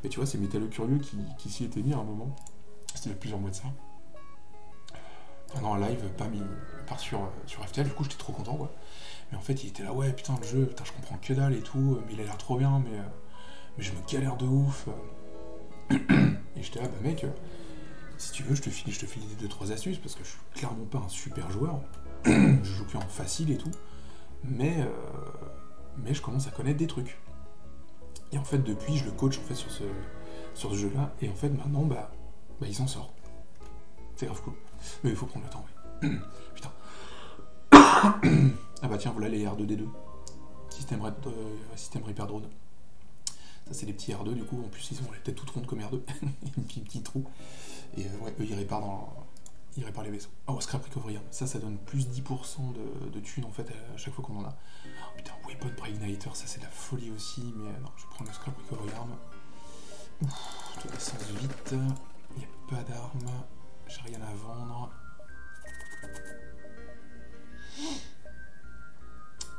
Et tu vois, c'est Métalleux Curieux qui, qui s'y était mis à un moment. C'était il y a plusieurs mois de ça. Pendant un live, pas mis, part sur, sur FTL, du coup j'étais trop content quoi. Mais en fait il était là, ouais putain le jeu, putain je comprends que dalle et tout, mais il a l'air trop bien, mais, mais je me galère de ouf. Et j'étais là, bah mec, si tu veux je te file, je te file des 2-3 astuces, parce que je suis clairement pas un super joueur. je joue que en facile et tout. Mais, euh, mais je commence à connaître des trucs. Et en fait, depuis, je le coach en fait sur ce, sur ce jeu-là. Et en fait, maintenant, bah, bah il s'en sort. C'est grave cool. Mais il faut prendre le temps, ouais. Putain. Ah bah tiens, voilà les R2D2. Système, euh, système Repair Drone. Ça, c'est des petits R2, du coup. En plus, ils ont les têtes toutes rondes comme R2. Un petit, petit trou. Et euh, ouais, eux, ils réparent, dans, ils réparent les vaisseaux. Oh, Scrap Recovery Arm. Ça, ça donne plus 10% de, de thunes, en fait, à chaque fois qu'on en a. Oh, putain, Weapon Preigniter, ça, c'est de la folie aussi. Mais euh, non, je prendre le Scrap Recovery Arm. Ouf, je descends vite. Il n'y a pas d'armes. J'ai rien à vendre.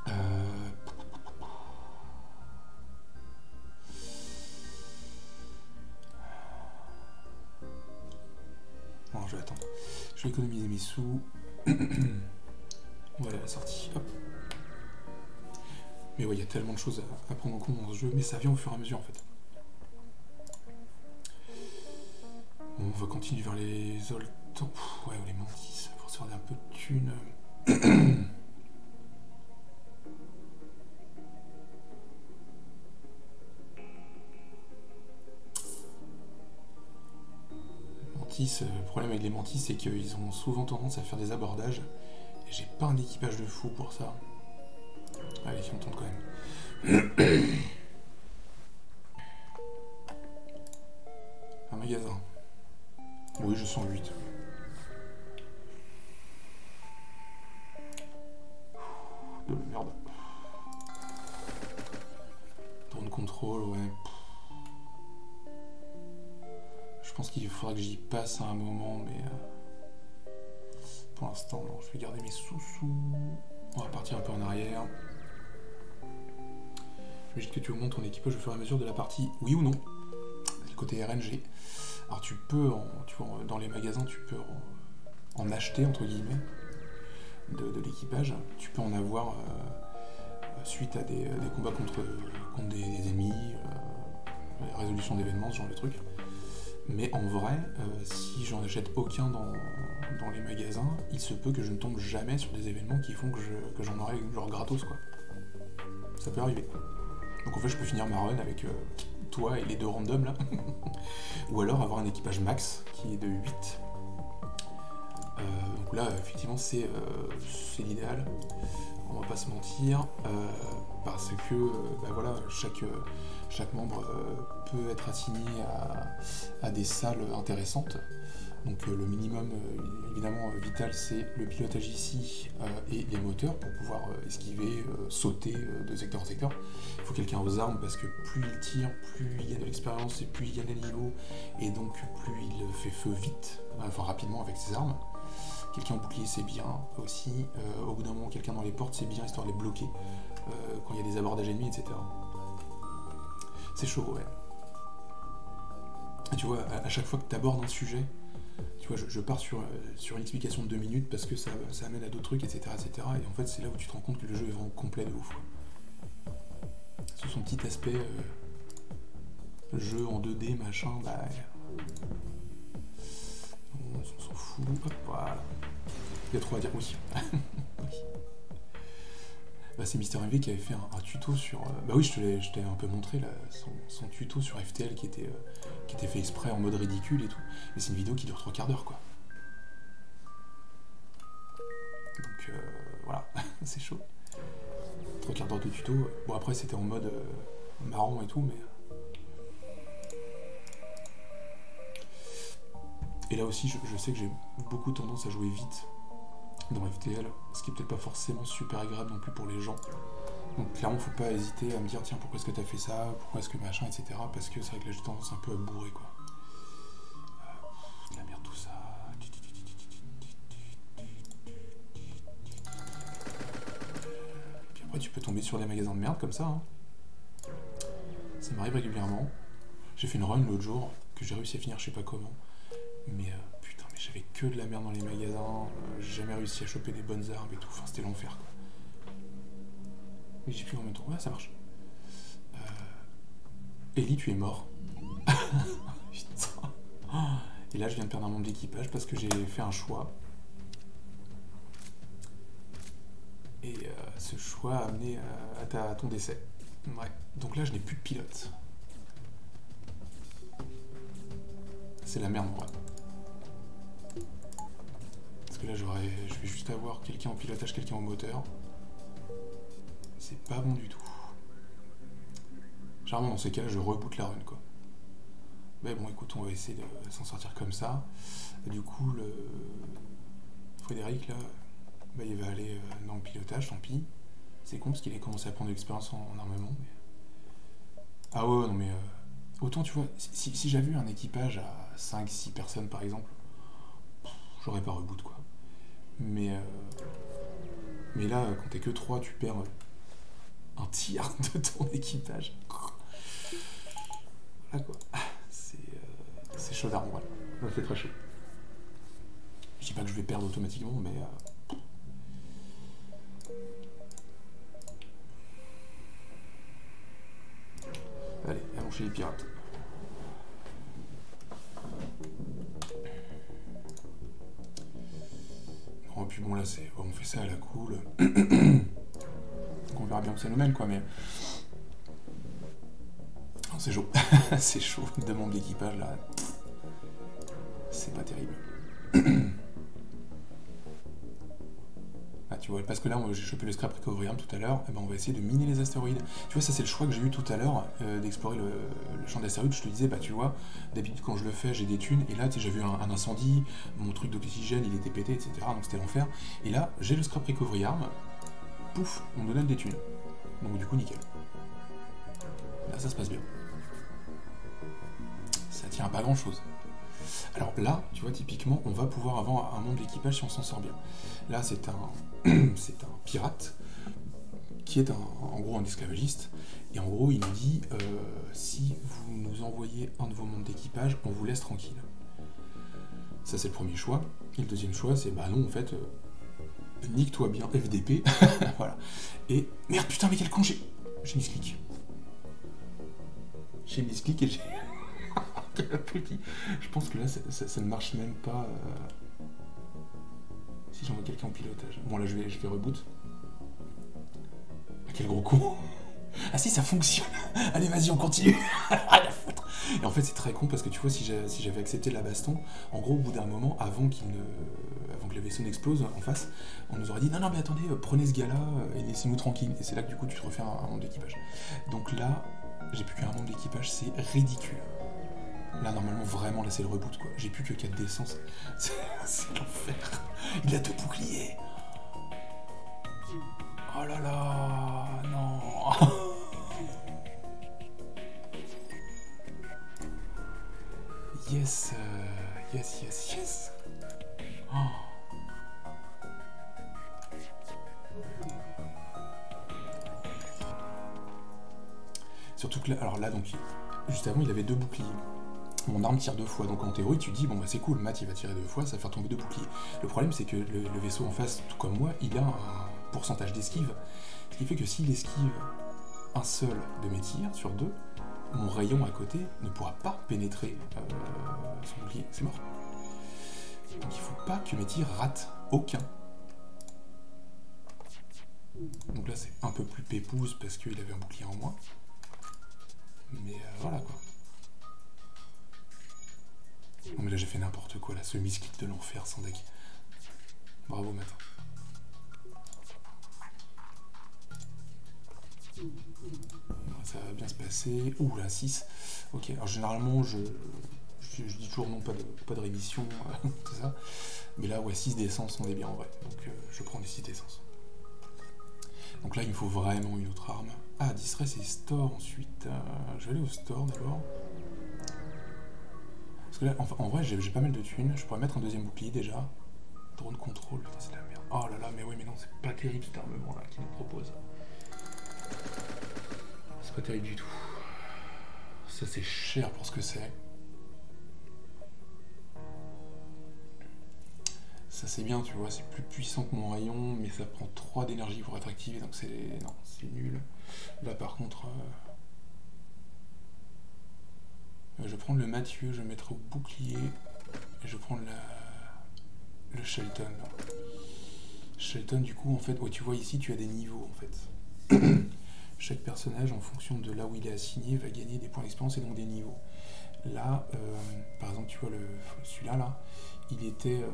Euh... Non, je vais attendre. Je vais économiser mes sous. voilà la sortie. Hop. Mais ouais, il y a tellement de choses à, prendre en compte dans ce jeu, mais ça vient au fur et à mesure en fait. Bon, on va continuer vers les Zoltans. Ouais, ou les Mantis, pour se faire un peu de thunes. le problème avec les mantis, c'est qu'ils ont souvent tendance à faire des abordages. Et j'ai pas un équipage de fou pour ça. Allez, on tente quand même. un magasin. Oui, je sens 8. De la merde. Drone contrôle, ouais. Pense qu'il faudra que j'y passe à un moment, mais euh, pour l'instant. Je vais garder mes sous-sous. On va partir un peu en arrière. Je juste que tu augmentes ton équipage au fur et à mesure de la partie, oui ou non? Le côté RNG. Alors tu peux, tu dans les magasins, tu peux en, acheter, entre guillemets, de, l'équipage. Tu peux en avoir euh, suite à des, combats contre, des ennemis, euh, résolution d'événements, ce genre de trucs. Mais en vrai, euh, si j'en achète aucun dans, dans, les magasins, il se peut que je ne tombe jamais sur des événements qui font que j'en aurai genre gratos quoi. Ça peut arriver. Donc en fait je peux finir ma run avec euh, toi et les deux randoms là. Ou alors avoir un équipage max qui est de 8. Euh, donc là effectivement c'est euh, l'idéal. On va pas se mentir. parce que bah voilà, chaque chaque membre euh, peut être assigné à, à, des salles intéressantes. Donc le minimum évidemment vital c'est le pilotage ici et les moteurs pour pouvoir esquiver, sauter de secteur en secteur. Il faut quelqu'un aux armes parce que plus il tire, plus il y a de l'expérience et plus il y a des niveaux et donc plus il fait feu vite, enfin rapidement avec ses armes. Quelqu'un au bouclier c'est bien aussi. au bout d'un moment quelqu'un dans les portes c'est bien histoire de les bloquer quand il y a des abordages ennemis, etc. C'est chaud, ouais. tu vois, à, chaque fois que tu abordes un sujet, tu vois, je, pars sur, euh, sur une explication de deux minutes parce que ça, ça amène à d'autres trucs, etc., etc. Et en fait, c'est là où tu te rends compte que le jeu est vraiment complet de ouf. Sous son petit aspect euh, jeu en 2D, machin, bah. On, s'en fout. Hop, voilà. Il y a trop à dire aussi. Bah, c'est Mister MV qui avait fait un, tuto sur. Euh, bah oui, je t'ai un peu montré son, tuto sur FTL qui était, euh, qui était fait exprès en mode ridicule et tout. Et c'est une vidéo qui dure trois quarts d'heure quoi. Donc euh, voilà, c'est chaud. Trois quarts d'heure de tuto. Bon après c'était en mode marrant et tout, mais. Et là aussi, je sais que j'ai beaucoup tendance à jouer vite dans FTL, ce qui est peut-être pas forcément super agréable non plus pour les gens. Donc clairement, faut pas hésiter à me dire tiens pourquoi est-ce que t'as fait ça, pourquoi est-ce que machin, etc. Parce que c'est vrai que là j'ai tendance un peu à bourrer quoi. Euh, la merde tout ça. Puis après tu peux tomber sur des magasins de merde comme ça. Hein. Ça m'arrive régulièrement. J'ai fait une run l'autre jour que j'ai réussi à finir je sais pas comment. Mais euh, j'avais que de la merde dans les magasins, euh, j'ai jamais réussi à choper des bonnes armes et tout, enfin c'était l'enfer quoi. Mais j'ai plus en temps, ouais ça marche. Euh... Ellie, tu es mort. Putain. Et là je viens de perdre un membre d'équipage parce que j'ai fait un choix. Et euh, ce choix a amené euh, à, ton décès. Ouais. Donc là je n'ai plus de pilote. C'est la merde moi là, je vais juste avoir quelqu'un en pilotage, quelqu'un au moteur. C'est pas bon du tout. Généralement, dans ces cas-là, je reboot la run, quoi. Mais bon, écoute, on va essayer de s'en sortir comme ça. du coup, le Frédéric, là, bah, il va aller euh, dans le pilotage, tant pis. C'est con, parce qu'il a commencé à prendre de l'expérience en, armement. Ah ouais, non, mais... Euh, autant, tu vois, si, si j'avais eu un équipage à 5-6 personnes, par exemple, j'aurais pas reboot, quoi. Mais, euh, mais là, quand t'es que 3, tu perds un tiers de ton équipage. Là, quoi. C'est euh, chaud d'armes, ouais. c'est très chaud. Je dis pas que je vais perdre automatiquement, mais. Euh, Allez, allons chez les pirates. Oh, puis bon, là, c'est, on fait ça à la cool. on verra bien où ça nous mène, quoi, mais. c'est chaud. c'est chaud. Demande d'équipage, là. C'est pas terrible. Ah, tu vois, parce que là, j'ai chopé le scrap recovery tout à l'heure, eh ben on va essayer de miner les astéroïdes. Tu vois, ça c'est le choix que j'ai eu tout à l'heure, euh, d'explorer le, champ d'astéroïdes. Je te disais, bah tu vois, d'habitude quand je le fais, j'ai des thunes, et là, j'ai vu un, incendie, mon truc d'oxygène, il était pété, etc. Donc c'était l'enfer. Et là, j'ai le scrap recovery arm, pouf, on me donne des thunes. Donc du coup, nickel. Là, ça se passe bien. Ça tient à pas grand chose. Alors là, tu vois, typiquement, on va pouvoir avoir un monde d'équipage si on s'en sort bien. Là, c'est un, un pirate qui est en gros un esclavagiste. Et en gros, il nous dit euh, si vous nous envoyez un de vos membres d'équipage, on vous laisse tranquille. Ça, c'est le premier choix. Et le deuxième choix, c'est bah non, en fait, euh, nique-toi bien, FDP. voilà. Et merde, putain, mais quel con J'ai mis clic. J'ai mis clic et j'ai. Je pense que là, ça, ne marche même pas. Euh, si j'envoie quelqu'un en pilotage. Bon, là, je vais, je vais reboot. Ah, quel gros con Ah si, ça fonctionne Allez, vas-y, on continue Et en fait, c'est très con parce que tu vois, si j'avais accepté la baston, en gros, au bout d'un moment, avant que le vaisseau n'explose en face, on nous aurait dit non, non, mais attendez, prenez ce gars-là et laissez-nous tranquille. Et c'est là que du coup, tu te refais un, un d'équipage. Donc là, j'ai plus qu'un membre d'équipage, c'est ridicule. Là, normalement, vraiment, là, c'est le reboot, quoi. J'ai plus que 4 d'essence. C'est l'enfer. Il a deux boucliers. Oh là là, non. Yes, euh, yes, yes, yes. Oh. Surtout que là, alors là, donc, juste avant, il avait deux boucliers. Mon arme tire deux fois, donc en théorie, tu dis, bon, bah c'est cool, Matt, il va tirer deux fois, ça va faire tomber deux boucliers. Le problème, c'est que le, vaisseau en face, tout comme moi, il a un pourcentage d'esquive, ce qui fait que s'il esquive un seul de mes tirs sur deux, mon rayon à côté ne pourra pas pénétrer euh, son bouclier, c'est mort. Donc il faut pas que mes tirs ratent aucun. Donc là c'est un peu plus pépouse parce qu'il avait un bouclier en moins. Mais euh, voilà quoi. Non mais là j'ai fait n'importe quoi là, ce misclick de l'enfer sans deck. Bravo matin. Ça va bien se passer. Ouh là 6. Ok, alors généralement je, je, dis toujours non pas de, pas de rémission, tout ça. Mais là ouais 6 d'essence on est bien en vrai. Donc euh, je prends des 6 d'essence. Donc là il me faut vraiment une autre arme. Ah distress et store ensuite. Euh, je vais aller au store d'abord. Parce que là en, vrai j'ai pas mal de thunes. Je pourrais mettre un deuxième bouclier déjà. Drone contrôle, c'est la merde. Oh là là, mais oui, mais non, c'est pas terrible cet armement là qu'il nous propose. C'est pas terrible du tout. Ça c'est cher pour ce que c'est. Ça c'est bien, tu vois, c'est plus puissant que mon rayon, mais ça prend 3 d'énergie pour être activé, donc c'est. Non, c'est nul. Là par contre. Euh... Je vais prendre le Mathieu, je vais mettre au bouclier. Et je vais prendre le Shelton. Shelton, du coup, en fait, tu vois ici, tu as des niveaux, en fait. Chaque personnage, en fonction de là où il est assigné, va gagner des points d'expérience et donc des niveaux. Là, euh, par exemple, tu vois celui-là, là, il était, euh,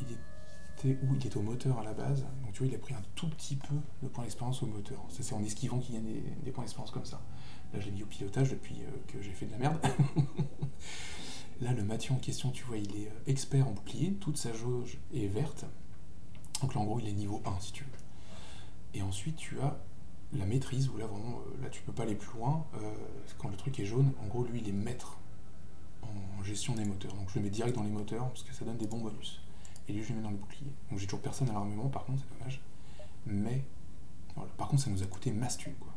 il était où? Il était au moteur à la base. Donc tu vois, il a pris un tout petit peu de points d'expérience au moteur. C'est en esquivant qu'il gagne des, des points d'expérience comme ça. Là, je l'ai mis au pilotage depuis euh, que j'ai fait de la merde. Là, le Mathieu en question, tu vois, il est expert en bouclier. Toute sa jauge est verte. Donc là, en gros, il est niveau 1, si tu veux. Et ensuite, tu as la maîtrise, où là, vraiment, euh, là, tu peux pas aller plus loin. Euh, quand le truc est jaune, en gros, lui, il est maître en gestion des moteurs. Donc, je le mets direct dans les moteurs, parce que ça donne des bons bonus. Et lui, je le mets dans le bouclier. Donc, j'ai toujours personne à l'armement, par contre, c'est dommage. Mais, voilà. Par contre, ça nous a coûté mastu, quoi.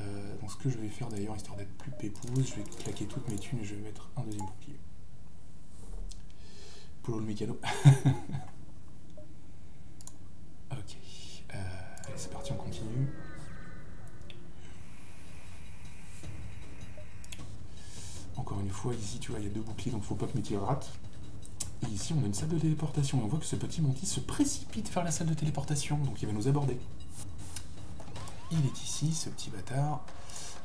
Euh, donc, ce que je vais faire, d'ailleurs, histoire d'être plus pépouse, je vais claquer toutes mes thunes et je vais mettre un deuxième bouclier. Polo le mécano. ok. Euh, allez, c'est parti, on continue. Encore une fois, ici, tu vois, il y a deux boucliers, donc faut pas que mes tirs ratent. Et ici, on a une salle de téléportation. Et on voit que ce petit mantis se précipite vers la salle de téléportation, donc il va nous aborder. Il est ici, ce petit bâtard.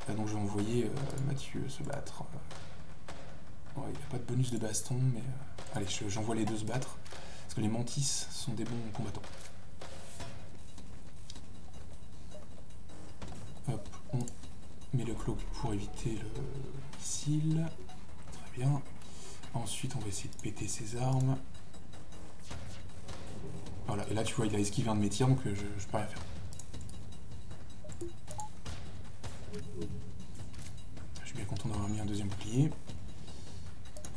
Euh, donc je vais envoyer euh, Mathieu se battre. Ouais, il n'y a pas de bonus de baston, mais... euh, allez, je- j'envoie les deux se battre. Parce que les mantis sont des bons combattants. Hop, on met le cloak pour éviter le missile. Très bien. Ensuite, on va essayer de péter ses armes. Voilà, et là, tu vois, il a esquivé un de mes tirs, donc euh, je, je peux rien faire. Je suis bien content d'avoir mis un deuxième bouclier.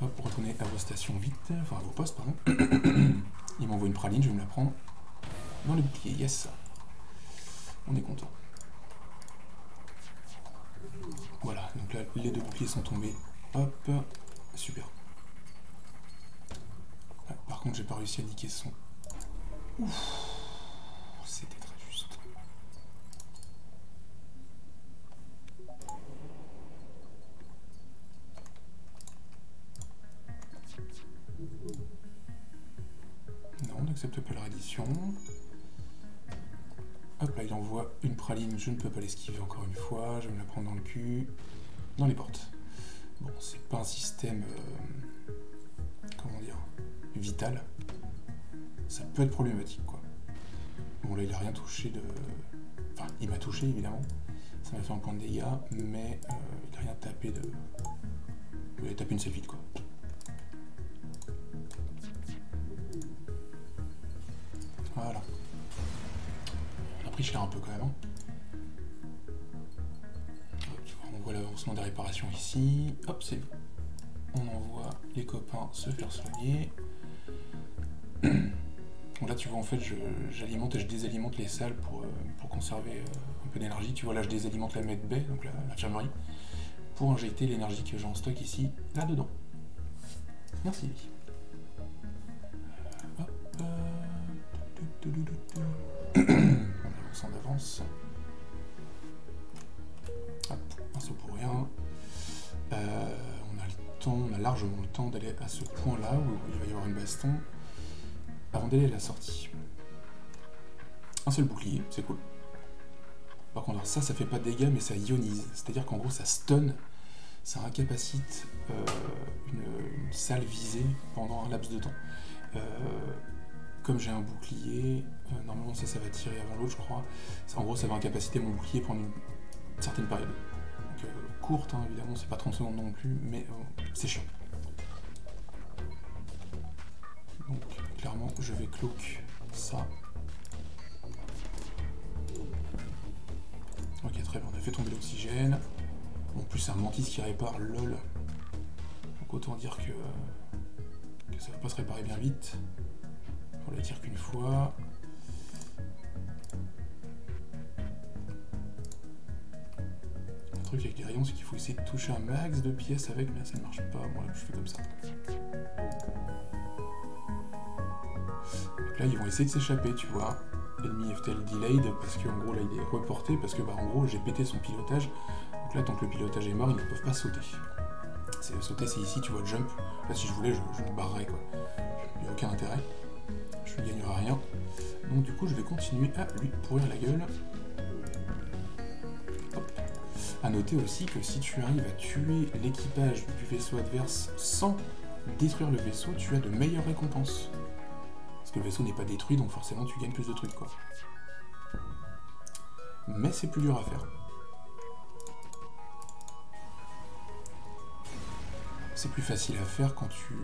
Hop, retourner à vos stations vite, enfin à vos postes, pardon. Il m'envoie une praline, je vais me la prendre dans le bouclier, yes. On est content. Voilà, donc là, les deux boucliers sont tombés. Hop, super. Ah, par contre, j'ai pas réussi à niquer son. Ouf, je ne peux pas l'esquiver encore une fois, je vais me la prendre dans le cul, dans les portes. Bon, c'est pas un système, euh, comment dire, vital. Ça peut être problématique, quoi. Bon, là, il a rien touché de... Enfin, il m'a touché, évidemment. Ça m'a fait un point de dégâts, mais euh, il a rien tapé de... Vous allez taper une vite, quoi. Voilà. On a pris cher un peu quand même. Hein. Des réparations ici. Hop, c'est On envoie les copains se faire soigner. Donc là, tu vois, en fait, j'alimente et je désalimente les salles pour, euh, conserver euh, un peu d'énergie. Tu vois, là, je désalimente la medbay, donc l'infirmerie, pour injecter l'énergie que j'ai en stock ici, là-dedans. Merci. Avant d'aller à la sortie. Un seul bouclier, c'est cool. Par contre, ça, ça fait pas de dégâts, mais ça ionise. C'est-à-dire qu'en gros, ça stun, ça incapacite euh, une, salle visée pendant un laps de temps. Euh, comme j'ai un bouclier, euh, normalement ça, ça va tirer avant l'autre, je crois. En gros, ça va incapaciter mon bouclier pendant une certaine période. Donc, courte, hein, évidemment, c'est pas 30 secondes non plus, mais c'est chiant. Donc, clairement, je vais cloak ça. Ok, très bien, on a fait tomber l'oxygène. En plus, c'est un mantis qui répare, lol. Donc, autant dire que, que ça va pas se réparer bien vite. On la tire qu'une fois. Le truc avec les rayons, c'est qu'il faut essayer de toucher un max de pièces avec, mais ça ne marche pas. Là, je fais comme ça. Là, ils vont essayer de s'échapper, tu vois. Ennemi FTL delayed, parce qu'en gros, là, il est reporté, parce que, bah, en gros, j'ai pété son pilotage. Donc là, tant que le pilotage est mort, ils ne peuvent pas sauter. Sauter, c'est ici, tu vois, jump. Là, si je voulais, je, me barrerais, quoi. Il n'y a aucun intérêt. Je ne gagnerai rien. Donc, du coup, je vais continuer à lui pourrir la gueule. Hop. A noter aussi que si tu arrives à tuer l'équipage du vaisseau adverse sans détruire le vaisseau, tu as de meilleures récompenses. Parce que le vaisseau n'est pas détruit, donc forcément tu gagnes plus de trucs, quoi. Mais c'est plus dur à faire. C'est plus facile à faire quand tu,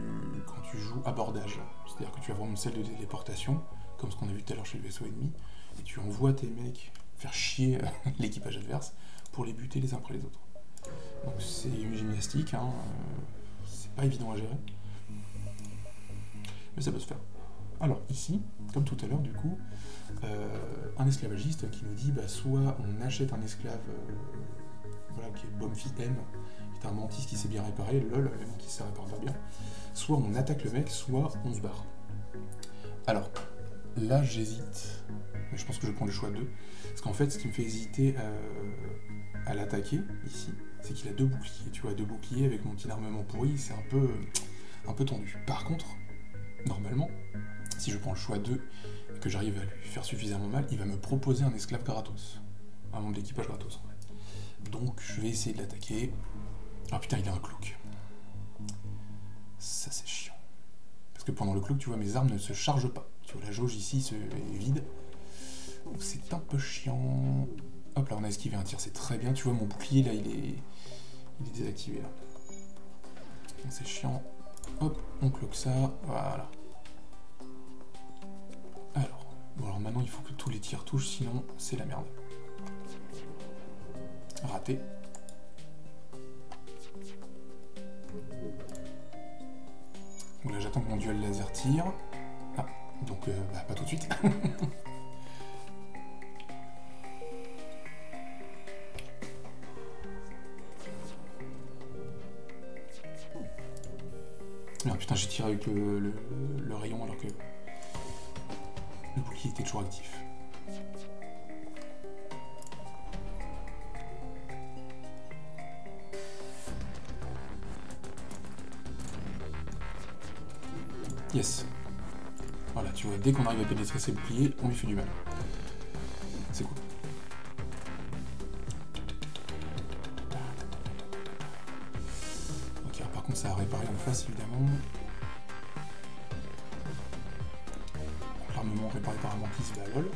quand tu joues abordage. C'est-à-dire que tu as vraiment une salle de téléportation, comme ce qu'on a vu tout à l'heure chez le vaisseau ennemi, et tu envoies tes mecs faire chier l'équipage adverse pour les buter les uns après les autres. Donc c'est une gymnastique, hein, euh, c'est pas évident à gérer, mais ça peut se faire. Alors ici, comme tout à l'heure du coup, euh, un esclavagiste qui nous dit bah, soit on achète un esclave euh, voilà, qui est Bomfi M, qui est un mantis qui s'est bien réparé, lol, le mantis se répare pas bien, soit on attaque le mec, soit on se barre. Alors, là j'hésite, mais je pense que je prends le choix 2, parce qu'en fait ce qui me fait hésiter euh, à l'attaquer ici, c'est qu'il a deux boucliers, tu vois, deux boucliers avec mon petit armement pourri, c'est un peu, un peu tendu. Par contre, normalement, si je prends le choix 2 et que j'arrive à lui faire suffisamment mal, il va me proposer un esclave gratos. Un membre d'équipage gratos en fait. Donc je vais essayer de l'attaquer. Ah putain, il a un cloak. Ça c'est chiant. Parce que pendant le cloak, tu vois, mes armes ne se chargent pas. Tu vois, la jauge ici est vide. Donc c'est un peu chiant. Hop là, on a esquivé un tir, c'est très bien. Tu vois, mon bouclier là, il est, il est désactivé là. C'est chiant. Hop, on cloque ça. Voilà. Bon alors maintenant il faut que tous les tirs touchent, sinon c'est la merde. Raté. Donc là j'attends que mon duel laser tire. Ah, donc euh, bah, pas tout de suite. Ah putain j'ai tiré avec le rayon alors que le bouclier était toujours actif. Yes. Voilà, tu vois, dès qu'on arrive à pénétrer ses boucliers, on lui fait du mal. C'est cool. Ok, par contre ça a réparé en face évidemment. Réparé par un mantis, bah lol.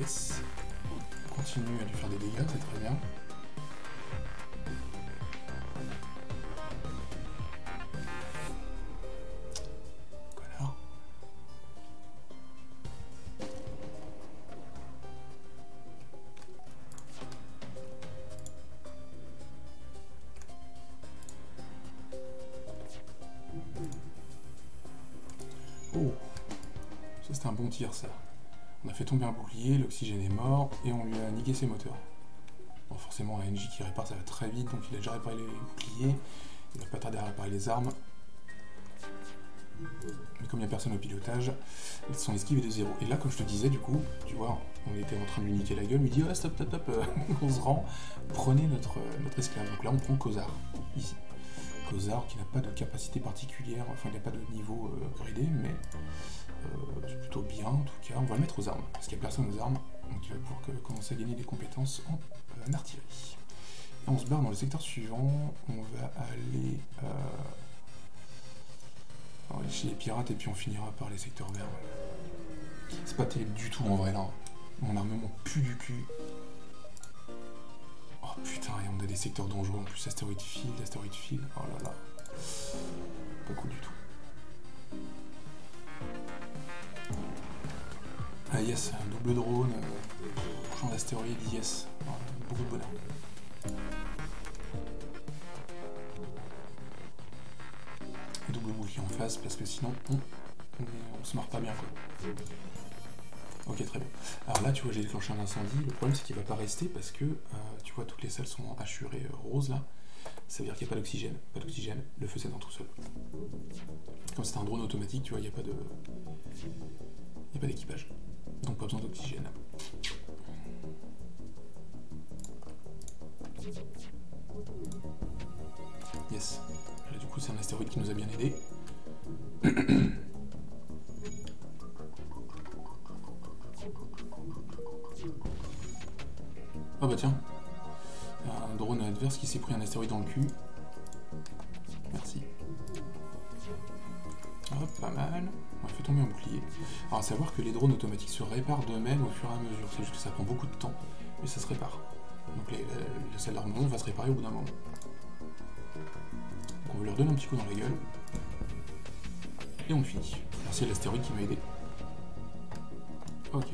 Yes. continue à lui faire des dégâts, c'est très bien. L'oxygène est mort, et on lui a niqué ses moteurs. Bon, forcément, un NJ qui répare, ça va très vite, donc il a déjà réparé les boucliers. Il va pas tarder à réparer les armes. Mais comme il n'y a personne au pilotage, son esquive est de zéro. Et là, comme je te disais, du coup, tu vois, on était en train de lui niquer la gueule, il dit ah, stop, stop, stop, on se rend, prenez notre, notre esclave. Donc là, on prend Kozar, ici. Kozar qui n'a pas de capacité particulière, enfin, il n'a pas de niveau euh, mais euh, c'est plutôt bien en tout cas. On va le mettre aux armes, parce qu'il n'y a personne aux armes, donc il va pouvoir commencer à gagner des compétences en, euh, artillerie. Et on se barre dans le secteur suivant, on va aller chez les pirates et puis on finira par les secteurs verts. C'est pas terrible du tout en vrai là. Mon armement pue du cul. Oh putain, et on a des secteurs dangereux en plus. Astéroïde field, astéroïde field. Oh là là. Pas cool du tout. Ah yes, un double drone, euh, champ d'astéroïdes, yes. Beaucoup de bonheur. double bouclier en face parce que sinon on, on, se marre pas bien quoi. Ok très bien. Alors là tu vois j'ai déclenché un incendie, le problème c'est qu'il va pas rester parce que euh, tu vois toutes les salles sont hachurées euh, roses là. Ça veut dire qu'il n'y a pas d'oxygène. Pas d'oxygène, le feu s'éteint tout seul. Comme c'est un drone automatique, tu vois, il n'y a pas de. Il n'y a pas d'équipage. Donc pas besoin d'oxygène. Yes c'est un astéroïde qui nous a bien aidé. Ah bah tiens, un drone adverse qui s'est pris un astéroïde dans le cul. Merci. Hop, pas mal. On a fait tomber un bouclier. Alors à savoir que les drones automatiques se réparent d'eux-mêmes au fur et à mesure. C'est juste que ça prend beaucoup de temps, mais ça se répare. Donc les, la salle d'armement va se réparer au bout d'un moment on va leur donner un petit coup dans la gueule. Et on finit. Merci à l'astéroïde qui m'a aidé. Ok,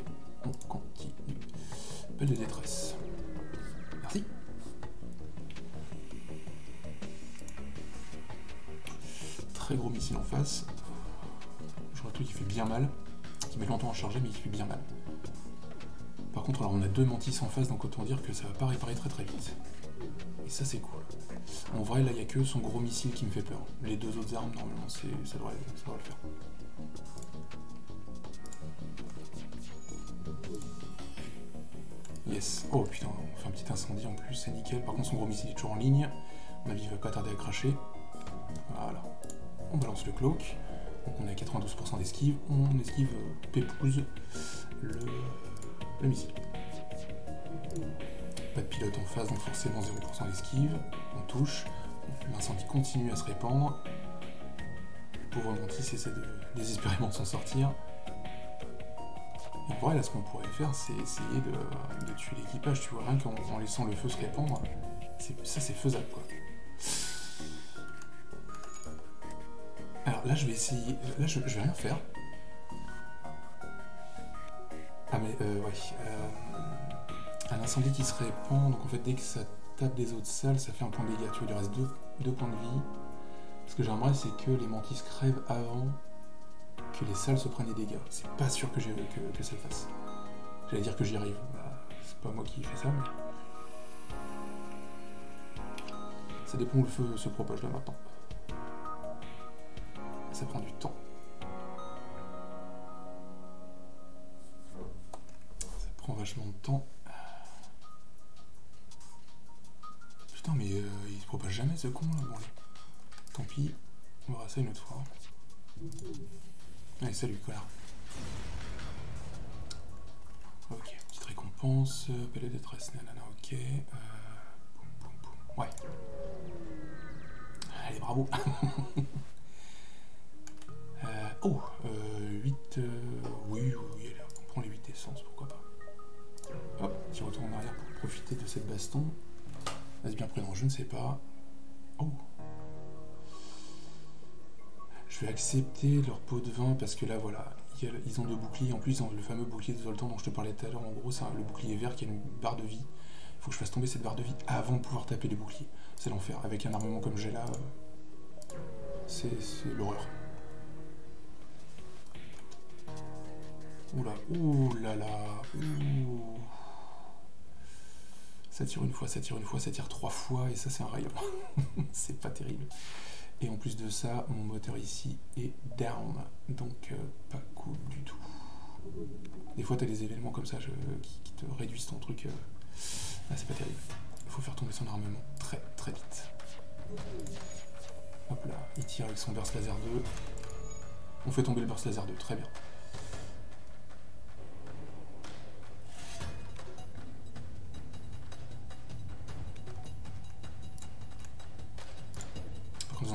on continue. Belle de détresse. Merci. Très gros missile en face. Tout qui fait bien mal. Qui met longtemps à charger mais qui fait bien mal. Par contre, alors on a deux mantis en face, donc autant dire que ça va pas réparer très très vite. Et ça c'est cool. En vrai, là, il n'y a que son gros missile qui me fait peur. Les deux autres armes, normalement, ça devrait, ça devrait le faire. Yes. Oh putain, on fait un petit incendie en plus, c'est nickel. Par contre, son gros missile est toujours en ligne. Ma vie va pas tarder à cracher. Voilà. On balance le cloak. Donc on est à 92% d'esquive. On esquive euh, pépouse le, le missile. Pas de pilote en face, donc forcément 0% d'esquive. On touche. L'incendie continue à se répandre. Le pauvre Montis essaie de, désespérément de s'en sortir. Et pour elle, là, ce qu'on pourrait faire, c'est essayer de, tuer l'équipage, tu vois, rien qu'en laissant le feu se répandre. Ça, c'est faisable, quoi. Alors là, je vais essayer... Là, je, vais rien faire. Ah, mais, euh, ouais... Euh, un incendie qui se répand, donc en fait dès que ça tape des autres salles, ça fait un point de dégâts. Tu vois, il reste deux, points de vie. Ce que j'aimerais, c'est que les mantis crèvent avant que les salles se prennent des dégâts. C'est pas sûr que, que, que ça le fasse. J'allais dire que j'y arrive. Bah, c'est pas moi qui fais ça, mais. Ça dépend où le feu se propage là maintenant. Ça prend du temps. Ça prend vachement de temps. Putain, mais euh, il se propage jamais ce con là. Bon. Tant pis, on verra ça une autre fois. Allez, salut, connard. Ok, petite récompense, palais de détresse, nanana, ok. Euh, boum, boum, boum. Ouais. Allez, bravo. euh, oh, euh, 8. Euh, oui, oui, allez, on prend les 8 d'essence, pourquoi pas. Hop, petit retour en arrière pour profiter de cette baston. Est-ce bien présent Je ne sais pas. Oh Je vais accepter leur pot de vin parce que là, voilà, ils ont deux boucliers. En plus, ils ont le fameux bouclier de Zoltan dont je te parlais tout à l'heure. En gros, c'est le bouclier vert qui a une barre de vie. Il faut que je fasse tomber cette barre de vie avant de pouvoir taper les boucliers. C'est l'enfer. Avec un armement comme j'ai là, euh, c'est l'horreur. Oula, ouh là. Ça tire une fois, ça tire une fois, ça tire trois fois, et ça c'est un rayon. c'est pas terrible. Et en plus de ça, mon moteur ici est down, donc euh, pas cool du tout. Des fois, tu as des événements comme ça qui, te réduisent ton truc. Euh, c'est pas terrible. Il faut faire tomber son armement très très vite. Hop là, il tire avec son burst laser 2. On fait tomber le burst laser 2, très bien.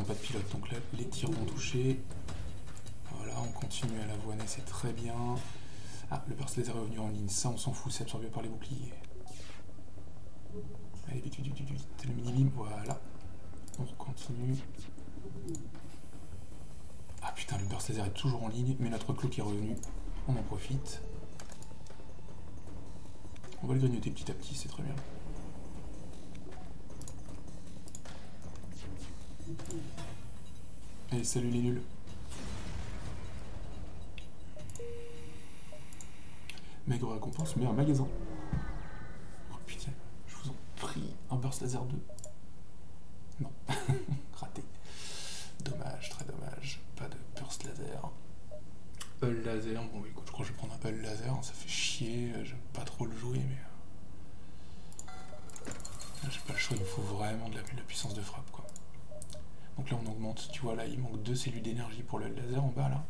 Pas de pilote, donc là, les tirs vont toucher. Voilà, on continue à la voiler, c'est très bien. Ah, le burst laser est revenu en ligne, ça on s'en fout, c'est absorbé par les boucliers. Allez, vite, vite, vite, vite, le mini-beam, voilà. On continue. Ah putain, le burst laser est toujours en ligne, mais notre cloque est revenu. On en profite. On va le grignoter petit à petit, c'est très bien. Allez, salut les nuls. Maigre récompense, mais un magasin. Oh putain, je vous en prie, un burst laser 2. Non, raté. Dommage, très dommage. Pas de burst laser. Hull laser, bon écoute, je crois que je vais prendre un Hull laser, ça fait chier, j'aime pas trop le jouer, mais... Euh, j'ai pas le choix, il me faut vraiment de la, puissance de frappe. Donc là on augmente, tu vois là, il manque deux cellules d'énergie pour le laser en bas, là.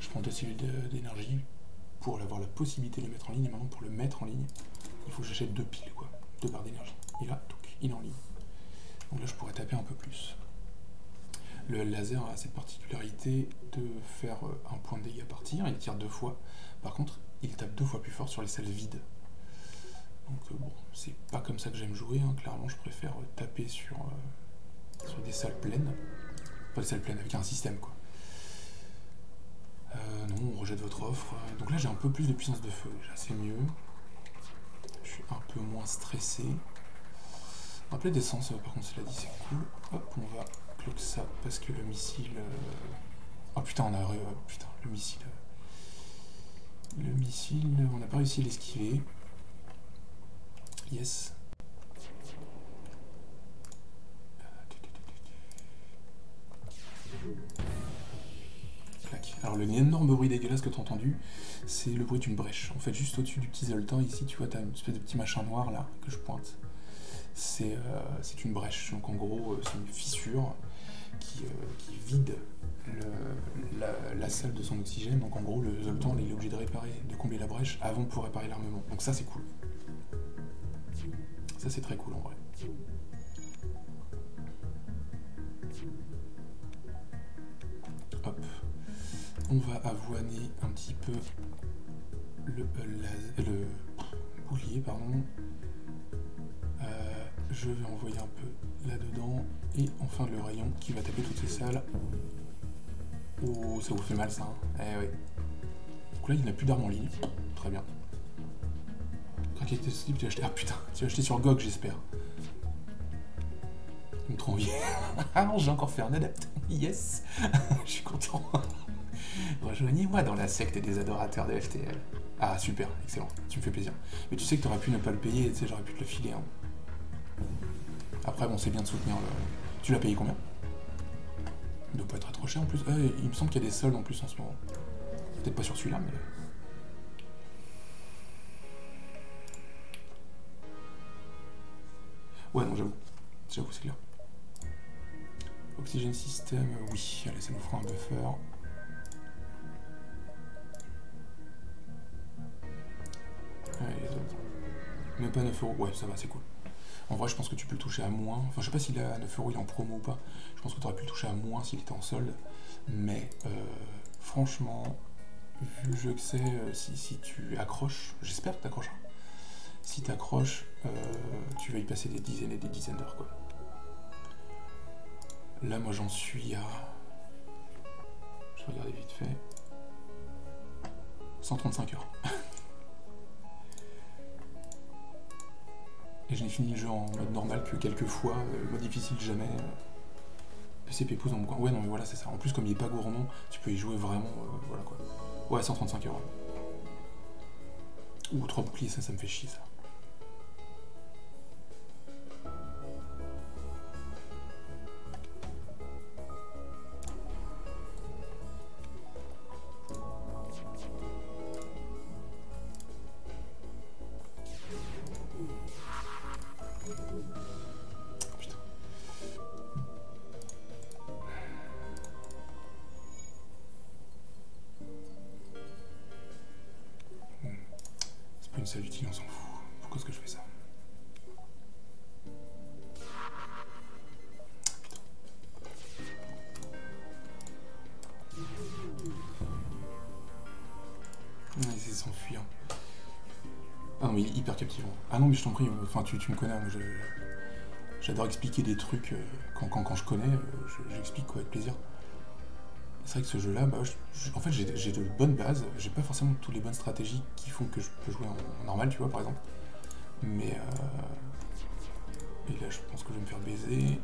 Je prends deux cellules d'énergie pour avoir la possibilité de le mettre en ligne, et maintenant pour le mettre en ligne, il faut que j'achète deux piles, quoi, deux barres d'énergie. Et là, il est en ligne. Donc là, je pourrais taper un peu plus. Le laser a cette particularité de faire euh, un point de dégâts par tir, il tire deux fois. Par contre, il tape deux fois plus fort sur les salles vides. Donc euh, bon, c'est pas comme ça que j'aime jouer, hein. clairement je préfère euh, taper sur, sur des salles pleines. Pas des salles pleines, avec un système quoi. non, on rejette votre offre. Donc là j'ai un peu plus de puissance de feu, déjà c'est mieux. Je suis un peu moins stressé. Rappeler d'essence, par contre, cela dit, c'est cool. Hop, on va cloque ça parce que le missile. Euh, oh putain, on a. Euh, putain, le missile. Euh, le missile, on n'a pas réussi à l'esquiver. Yes. Alors le énorme bruit dégueulasse que tu as entendu, c'est le bruit d'une brèche. En fait, juste au-dessus du petit zoltan, ici, tu vois, tu as une espèce de petit machin noir là que je pointe. Euh, c'est une brèche. Donc en gros, euh, c'est une fissure qui, euh, vide la, salle de son oxygène. Donc en gros, le Zoltan il est obligé de réparer, de combler la brèche avant de pouvoir réparer l'armement. Donc ça, c'est cool. Ça, c'est très cool en vrai. Hop. On va avoiner un petit peu le, le boulier, pardon je vais envoyer un peu là-dedans, et enfin le rayon qui va taper toutes ces salles. Oh, ça vous fait mal ça, hein Eh ouais. Donc là, il n'a plus d'armes en ligne. Très bien. slip, tu as acheté... Ah putain, tu as acheté sur GOG, j'espère. Me trop envie. ah non, j'ai encore fait un adepte. Yes Je suis content. Rejoignez-moi dans la secte des adorateurs de FTL. Ah super, excellent, tu me fais plaisir. Mais tu sais que tu aurais pu ne pas le payer, tu sais, j'aurais pu te le filer. Hein. Après, bon, c'est bien de soutenir le... Tu l'as payé combien? Il doit pas être trop cher en plus. Il me semble qu'il y a des soldes en plus en ce moment. Peut-être pas sur celui-là, mais... Ouais, non, j'avoue. J'avoue, c'est clair. Oxygène système, oui. Allez, ça nous fera un buffer. Allez, les autres. Même pas 9 euros. Ouais, ça va, c'est cool. En vrai, je pense que tu peux le toucher à moins. Enfin, je sais pas s'il à 9 euros, il est en promo ou pas. Je pense que tu aurais pu le toucher à moins s'il était en solde. Mais euh, franchement, vu le jeu que c'est, euh, si, tu accroches, j'espère que tu accroches. Si tu accroches, euh, tu vas y passer des dizaines et des dizaines d'heures. quoi. Là, moi, j'en suis à. Je vais regarder vite fait. 135 heures. Et je n'ai fini le jeu en mode normal que quelques fois, euh, mode difficile jamais. Euh, PC Pépouze dans mon coin. Ouais, non, mais voilà, c'est ça. En plus, comme il est pas gourmand, tu peux y jouer vraiment. Euh, voilà quoi. Ouais, 135 euros. Ouh, trois boucliers, ça, ça me fait chier, ça. Tu, me connais, je- j'adore expliquer des trucs. euh, quand, quand, quand je connais, euh, je- j'explique quoi, avec plaisir. C'est vrai que ce jeu-là, bah, en fait, j'ai de bonnes bases. J'ai pas forcément toutes les bonnes stratégies qui font que je peux jouer en, normal, tu vois, par exemple. Mais. euh, Et là, je pense que je vais me faire baiser.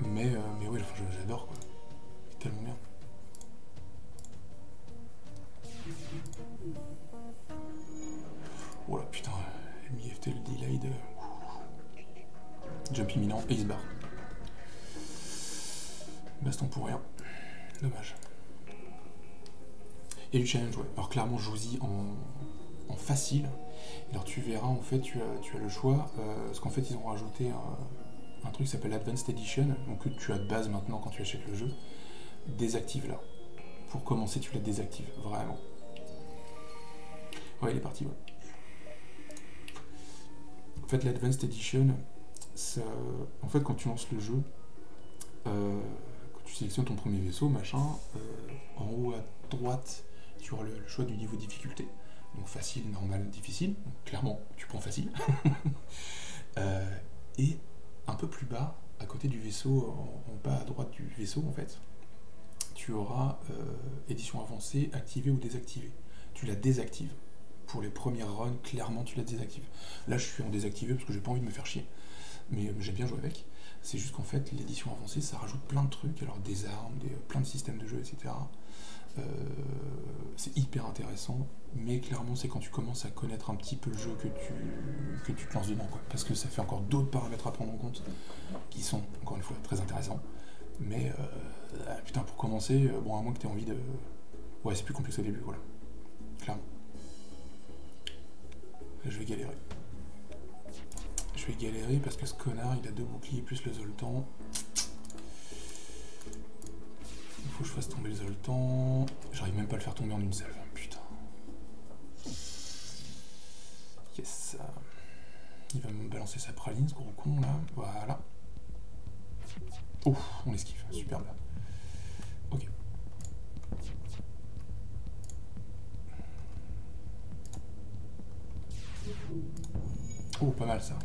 Mais, euh, mais oui, enfin, j'adore, quoi. C'est tellement bien. Oh là, putain, MIFT, le delay de. Jump imminent se barre. Baston pour rien. Dommage. Et du challenge, ouais. Alors clairement, joue-y en, en facile. Alors tu verras, en fait, tu as, tu as le choix. euh, parce qu'en fait, ils ont rajouté un, truc qui s'appelle Advanced Edition. Donc tu as de base maintenant quand tu achètes le jeu. Désactive là. Pour commencer, tu la désactives. Vraiment. Ouais, il est parti, ouais. Fait, l'Advanced Edition, ça- en fait, quand tu lances le jeu, euh, quand tu sélectionnes ton premier vaisseau, machin, euh, en haut à droite, tu auras le, choix du niveau de difficulté. Donc facile, normal, difficile. Clairement, tu prends facile. Euh, et un peu plus bas, à côté du vaisseau, en, en bas à droite du vaisseau, en fait, tu auras édition avancée, activée ou désactivée. Tu la désactives. Pour les premières runs, clairement, tu la désactives. Là, je suis en désactivé parce que j'ai pas envie de me faire chier. Mais euh, j'ai bien joué avec. C'est juste qu'en fait, l'édition avancée, ça rajoute plein de trucs, alors des armes, des, plein de systèmes de jeu, etc. Euh, c'est hyper intéressant, mais clairement, c'est quand tu commences à connaître un petit peu le jeu que tu, que tu te lances dedans, quoi. Parce que ça fait encore d'autres paramètres à prendre en compte qui sont, encore une fois, très intéressants. Mais euh, ah, putain, pour commencer, euh, bon, à moins que tu aies envie de. Ouais, c'est plus complexe au début, voilà. Clairement. Là, je vais galérer. Je vais galérer parce que ce connard, il a deux boucliers plus le Zoltan. Il faut que je fasse tomber le Zoltan. J'arrive même pas à le faire tomber en une salve. Putain. Yes. Il va me balancer sa praline, ce gros con là. Voilà. Ouf, on esquive. Superbe. Ok. Oh, pas mal ça.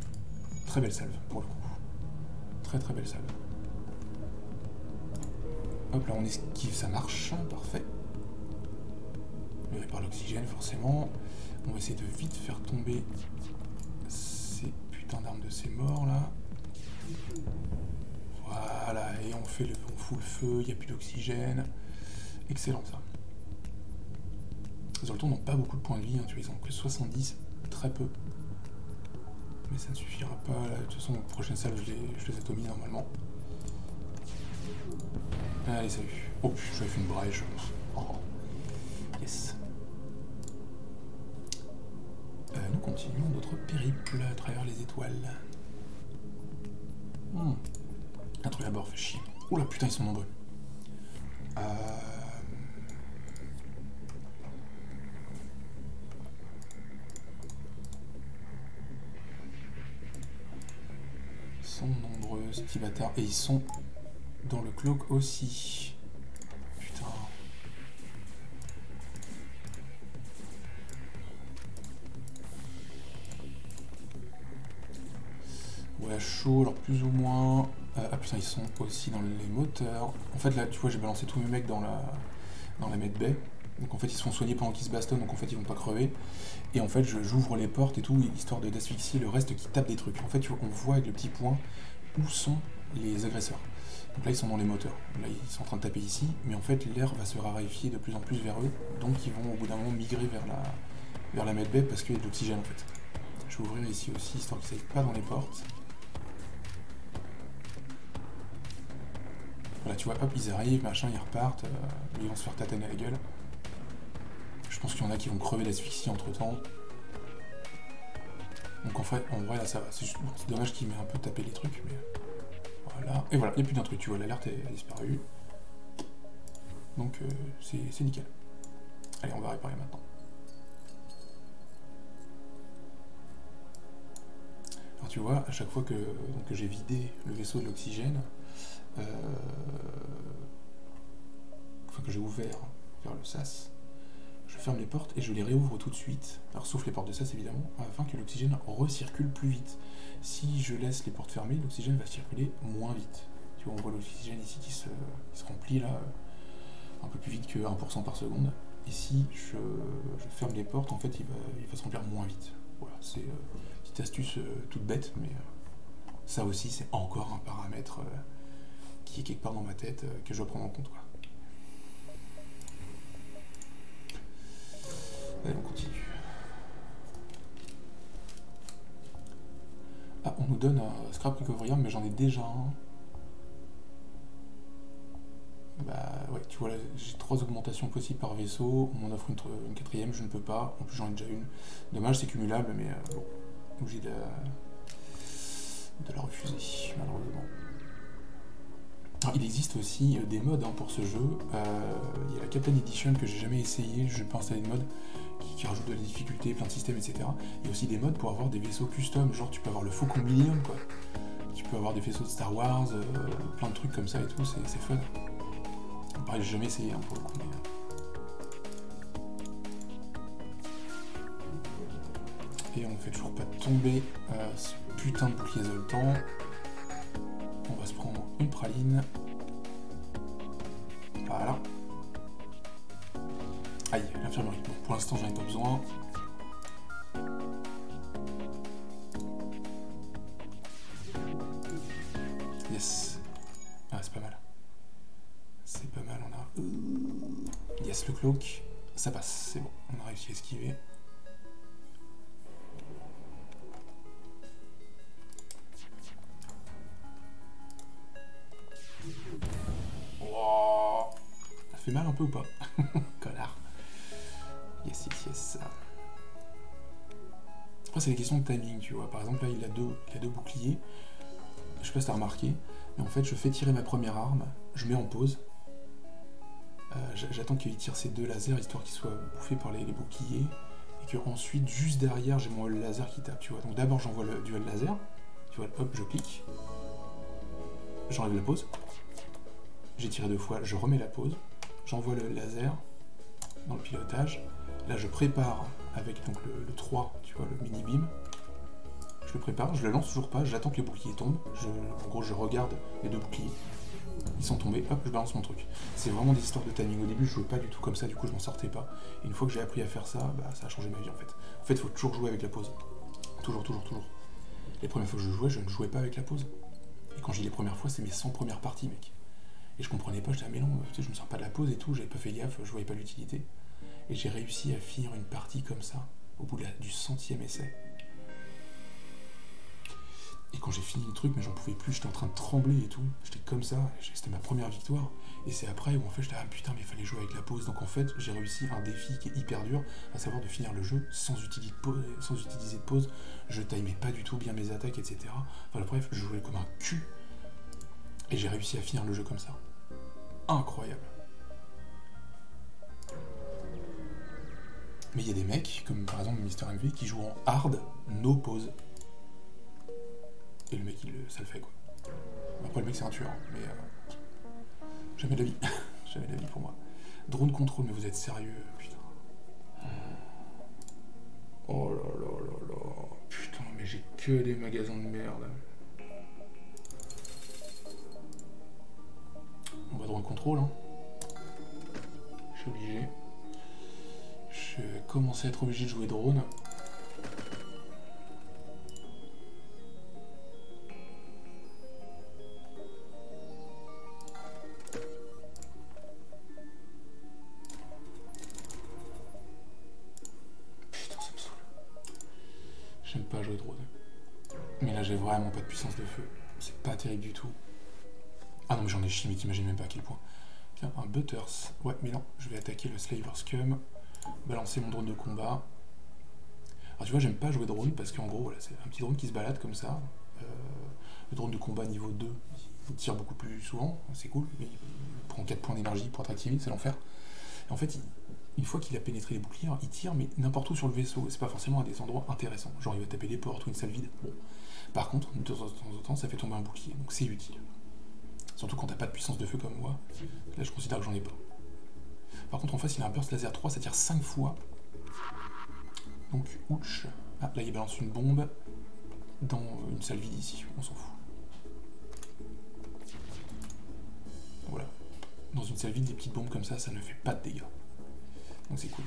Très belle salve pour le coup. Très très belle salve. Hop là, on esquive, ça marche. Parfait. Mais par l'oxygène, forcément. On va essayer de vite faire tomber ces putains d'armes de ces morts là. Voilà, et on fait le, on fout le feu, il n'y a plus d'oxygène. Excellent ça. Les Zoltons n'ont pas beaucoup de points de vie, hein, tu vois, ils ont que 70, très peu. Mais ça ne suffira pas, de toute façon, la prochaine salle, je les, je les atomise normalement. Allez, salut. Oh, je vais fait une brèche. Oh. Yes. Euh, nous continuons notre périple à travers les étoiles. Hmm. Un truc à bord fait chier. Oula, putain, ils sont nombreux. Euh... sont nombreux, ces petits bâtards. Et ils sont dans le cloak aussi. Putain. Ouais, chaud, alors plus ou moins. Euh, ah putain, ils sont aussi dans les moteurs. En fait, là, tu vois, j'ai balancé tous mes mecs dans la, dans la medbay. Donc en fait, ils se font soigner pendant qu'ils se bastonnent, donc en fait, ils vont pas crever. Et en fait, j'ouvre les portes et tout, histoire d'asphyxier le reste qui tape des trucs. En fait, on voit avec le petit point où sont les agresseurs. Donc là, ils sont dans les moteurs. Là, ils sont en train de taper ici, mais en fait, l'air va se raréfier de plus en plus vers eux. Donc, ils vont au bout d'un moment migrer vers la, vers la medbay parce qu'il y a de l'oxygène en fait. Je vais ouvrir ici aussi, histoire qu'ils n'aillent pas dans les portes. Voilà, tu vois, hop, ils arrivent, machin, ils repartent, euh, ils vont se faire tataner à la gueule. Je pense qu'il y en a qui vont crever d'asphyxie entre temps. Donc en fait, en vrai, là ça va. C'est dommage qu'il m'ait un peu tapé les trucs, mais voilà. Et voilà, il n'y a plus d'un truc, tu vois, l'alerte a disparu. Donc euh, c'est nickel. Allez, on va réparer maintenant. Alors tu vois, à chaque fois que, que j'ai vidé le vaisseau de l'oxygène, euh, que j'ai ouvert vers le sas, je ferme les portes et je les réouvre tout de suite, alors sauf les portes de sas évidemment, afin que l'oxygène recircule plus vite. Si je laisse les portes fermées, l'oxygène va circuler moins vite. Tu vois, on voit l'oxygène ici qui se, remplit là, un peu plus vite que 1% par seconde. Et si je, ferme les portes, en fait, il va, se remplir moins vite. Voilà, c'est une petite astuce euh, toute bête, mais euh, ça aussi, c'est encore un paramètre euh, qui est quelque part dans ma tête que je dois prendre en compte. Allez, on continue. Ah, on nous donne un scrap recovery mais j'en ai déjà un. Bah ouais, tu vois, j'ai trois augmentations possibles par vaisseau. On m'en offre une, quatrième, je ne peux pas. En plus, j'en ai déjà une. Dommage, c'est cumulable, mais euh, bon, obligé de la refuser, malheureusement. Il existe aussi euh, des modes hein, pour ce jeu. Euh, il y a la Captain Edition que j'ai jamais essayé. Je peux installer des modes qui, rajoutent de la difficulté, plein de systèmes, etc. Il y a aussi des modes pour avoir des vaisseaux custom. Genre, tu peux avoir le Faucon Million, quoi. Tu peux avoir des vaisseaux de Star Wars, plein de trucs comme ça et tout. C'est fun. Pareil, j'ai jamais essayé hein, pour le coup. Et on ne fait toujours pas tomber euh, ce putain de bouclier zoltan. On va se prendre une praline. Voilà. Aïe, l'infirmerie. Bon, pour l'instant, j'en ai pas besoin. Yes. Ah, c'est pas mal. C'est pas mal, on a... Yes, le cloak. Ça passe, c'est bon. On a réussi à esquiver. Ça fait mal un peu ou pas Connard. Yes, yes, yes. Après, c'est des questions de timing, tu vois. Par exemple, là, il a deux, il a deux boucliers. Je sais pas si t'as remarqué, mais en fait, je fais tirer ma première arme, je mets en pause, euh, j'attends qu'il tire ces deux lasers histoire qu'ils soient bouffés par les, boucliers et que ensuite juste derrière j'ai mon laser qui tape tu vois donc d'abord j'envoie le duel laser tu vois hop je clique j'enlève la pause j'ai tiré deux fois je remets la pause j'envoie le laser dans le pilotage là je prépare avec donc le, 3 tu vois le mini beam je le prépare je le lance toujours pas j'attends que les boucliers tombent en gros je regarde les deux boucliers ils sont tombés, hop, je balance mon truc. C'est vraiment des histoires de timing. Au début, je jouais pas du tout comme ça, du coup, je m'en sortais pas. Et une fois que j'ai appris à faire ça, bah, ça a changé ma vie en fait. En fait, il faut toujours jouer avec la pause. Toujours, toujours, toujours. Les premières fois que je jouais, je ne jouais pas avec la pause. Et quand j'ai les premières fois, c'est mes 100 premières parties, mec. Et je comprenais pas, je ah, mais non, je me sors pas de la pause et tout, j'avais pas fait gaffe, je voyais pas l'utilité. Et j'ai réussi à finir une partie comme ça, au bout du centième essai. Et quand j'ai fini le truc, mais j'en pouvais plus, j'étais en train de trembler et tout. J'étais comme ça, c'était ma première victoire. Et c'est après où en fait j'étais ah putain mais il fallait jouer avec la pause. Donc en fait j'ai réussi un défi qui est hyper dur, à savoir de finir le jeu sans utiliser de pause. Sans utiliser de pause. Je timais pas du tout bien mes attaques, etc. Enfin bref, je jouais comme un cul. Et j'ai réussi à finir le jeu comme ça. Incroyable. Mais il y a des mecs, comme par exemple Mister MV, qui jouent en hard, no pause. Et le mec, il, ça le fait quoi. Après, le mec, c'est un tueur, mais euh, jamais de la vie. jamais de la vie pour moi. Drone contrôle, mais vous êtes sérieux, putain. Oh là là là là. Putain, mais j'ai que des magasins de merde. Drone contrôle, hein. Je suis obligé. Je vais commencer à être obligé de jouer drone. j'aime pas jouer drone. Mais là, j'ai vraiment pas de puissance de feu. Ah non, mais même pas à quel point. Tiens, un Butters. Ouais, mais non, je vais attaquer le Slaver Scum. Balancer mon drone de combat. Alors tu vois, j'aime pas jouer drone parce qu'en gros, voilà, c'est un petit drone qui se balade comme ça. Euh, le drone de combat niveau 2, il tire beaucoup plus souvent, c'est cool, mais il prend 4 points d'énergie pour être activé, c'est l'enfer. En fait, une fois qu'il a pénétré les boucliers, il tire, mais n'importe où sur le vaisseau. C'est pas forcément à des endroits intéressants. Genre, il va taper des portes ou une salle vide. Bon. Par contre, de temps en temps, ça fait tomber un bouclier, donc c'est utile. Surtout quand t'as pas de puissance de feu comme moi. Là, je considère que j'en ai pas. Par contre, en face, il a un burst laser 3, ça tire 5 fois. Donc, ouch. Ah, là, il balance une bombe dans une salle vide ici, on s'en fout. Voilà. Dans une salle vide, des petites bombes comme ça, ça ne fait pas de dégâts. Donc c'est cool.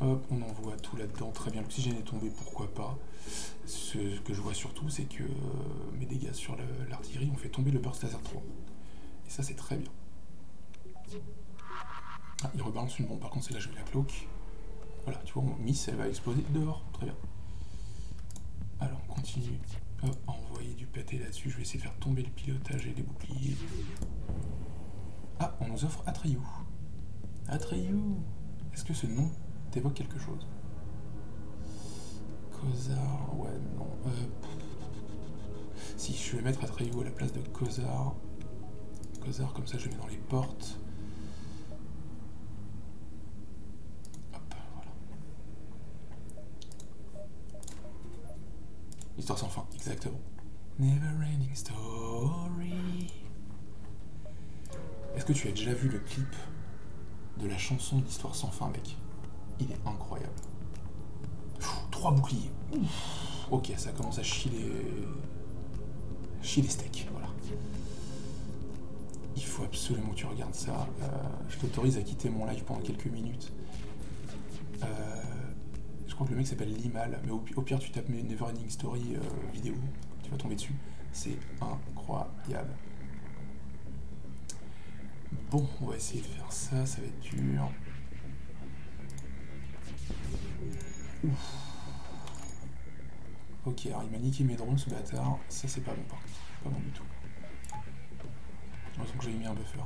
Hop, on envoie tout là-dedans. Très bien, l'oxygène est tombé, pourquoi pas. Ce que je vois surtout, c'est que mes dégâts sur l'artillerie ont fait tomber le burst laser 3. Et ça, c'est très bien. Ah, il rebalance une bombe. Par contre, c'est là je vais la cloque. Voilà, tu vois, miss, elle va exploser dehors. Très bien. Alors, on continue à envoyer du pâté là-dessus. Je vais essayer de faire tomber le pilotage et les boucliers. Ah, on nous offre Atreyu. Atreyu Est-ce que ce nom t'évoque quelque chose? Kozar, ouais, non. Euh, si, je vais mettre Atreyu à la place de Kozar. Kozar, comme ça je le mets dans les portes. Hop, voilà. Histoire sans fin, exactement. Never ending story. Est-ce que tu as déjà vu le clip? De la chanson d'Histoire sans fin, mec Il est incroyable. trois boucliers. Ok, ça commence à chier les... chier les steaks, voilà. Il faut absolument que tu regardes ça. Euh, je t'autorise à quitter mon live pendant quelques minutes. Euh, je crois que le mec s'appelle Limal, mais au, pire tu tapes Neverending Story euh, vidéo, tu vas tomber dessus. C'est incroyable. Bon, on va essayer de faire ça, ça va être dur. Ok, alors il m'a niqué mes drones ce bâtard, ça c'est pas bon par contre, pas bon du tout. Heureusement que j'ai mis un buffer.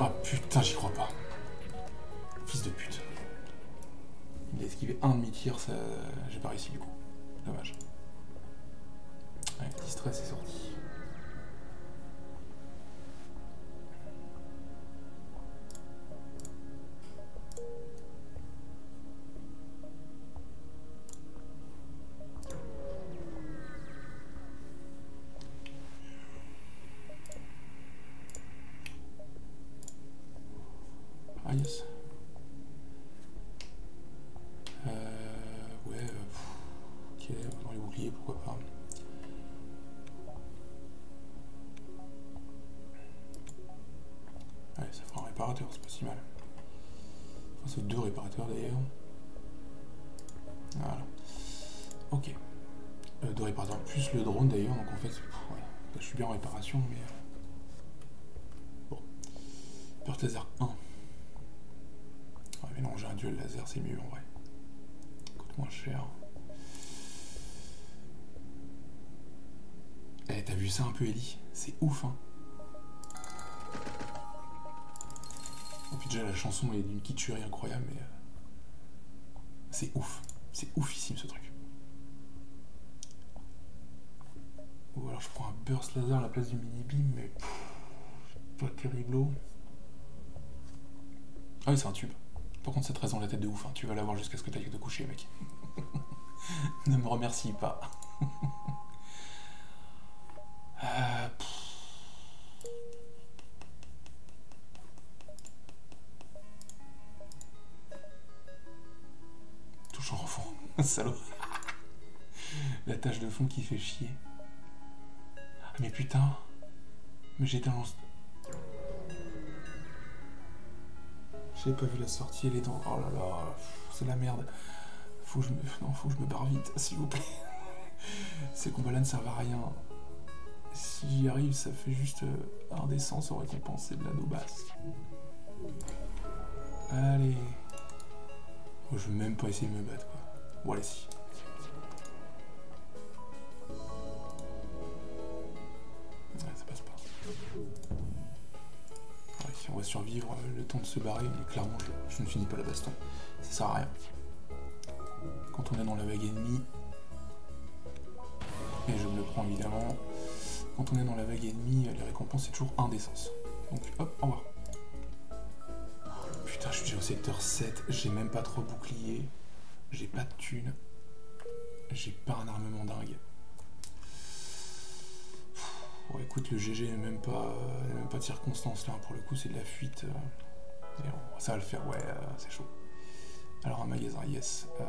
Ah putain, j'y crois pas. Fils de pute. Il a esquivé un demi-tir, ça... j'ai pas réussi du coup. Dommage. C'est pas si mal. Enfin, c'est deux réparateurs d'ailleurs. Voilà. Ok. Euh, deux réparateurs plus le drone d'ailleurs, donc en fait, je suis bien en réparation, mais. Euh, bon. Laser 1. Ouais, mais non, j'ai un duel laser, c'est mieux en vrai. Coûte moins cher. Eh, t'as vu ça un peu, Ellie? C'est ouf, hein déjà, la chanson est d'une kitscherie incroyable, mais... euh, C'est ouf. C'est oufissime, ce truc. Ou alors je prends un burst laser à la place du mini beam, mais... c'est pas terrible. Ah oui, c'est un tube. Par contre, cette raison la tête de ouf. hein. Tu vas l'avoir jusqu'à ce que t'ailles te coucher, mec. ne me remercie pas. La tâche de fond qui fait chier. Ah, Mais putain. Mais j'étais dans... J'ai pas vu la sortie, elle est dans... Oh là là, c'est la merde. Faut que je me... Non, faut que je me barre vite, s'il vous plaît. Ces combats-là ne servent à rien. Si j'y arrive, ça fait juste euh, indécence aux récompenses et de l'anneau basse. Allez. Oh, je veux même pas essayer de me battre, quoi. Bon, allez, si. Ouais, ça passe pas. Ouais, si on va survivre euh, le temps de se barrer, mais clairement, je, je ne finis pas la baston. Ça sert à rien. Quand on est dans la vague ennemie, et je me le prends évidemment, quand on est dans la vague ennemie, les récompenses c'est toujours indécence. Donc hop, au revoir. Putain, je suis déjà au secteur 7, j'ai même pas trop bouclier, j'ai pas de thunes, j'ai pas un armement dingue. Bon, écoute, le GG n'est même pas, même pas de circonstance là, pour le coup c'est de la fuite. euh, et on- ça va le faire, ouais, euh, c'est chaud. Alors un magasin, yes. Euh,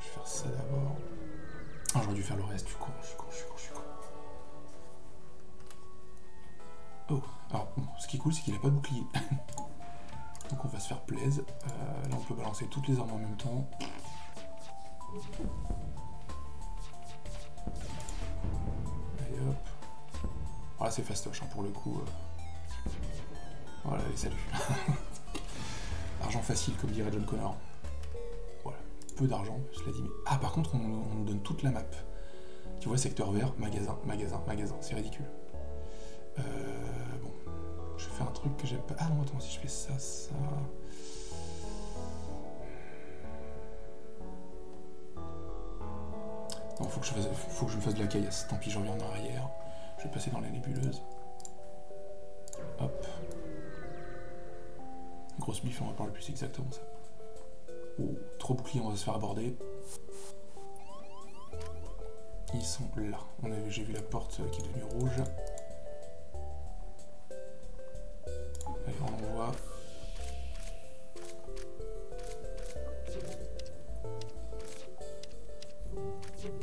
je vais faire ça d'abord. Ah, j'aurais dû faire le reste, suis con, je suis con, je suis con, je suis con. Oh, alors bon, ce qui est cool, c'est qu'il a pas de bouclier. Donc on va se faire plaise. Euh, là, on peut balancer toutes les armes en même temps. Allez hop. Voilà, c'est fastoche hein, pour le coup. euh. Voilà, allez, salut. Argent facile, comme dirait John Connor. Voilà, peu d'argent, cela dit. Ah, par contre, on, on nous donne toute la map. Tu vois, secteur vert, magasin, magasin, magasin. C'est ridicule. Euh, bon, je faire un truc que j'aime pas. Ah non, attends, si je fais ça, ça. Non, faut que je fasse, faut que je me fasse de la caillasse. Tant pis, je reviens en arrière. Je vais passer dans la nébuleuse. Hop. Grosse bif, on va parler plus exactement ça. Oh, trop bouclier, on va se faire aborder. Ils sont là. J'ai vu la porte qui est devenue rouge. Allez,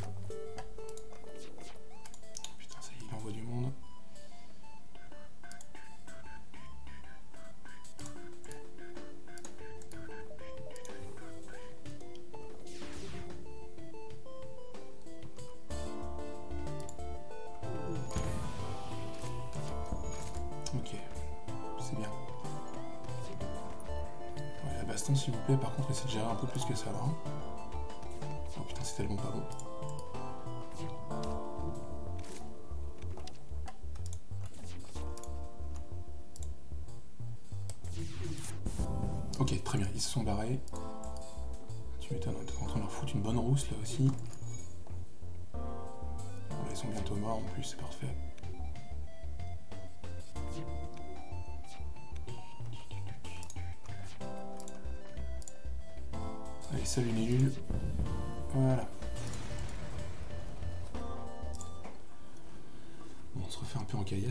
on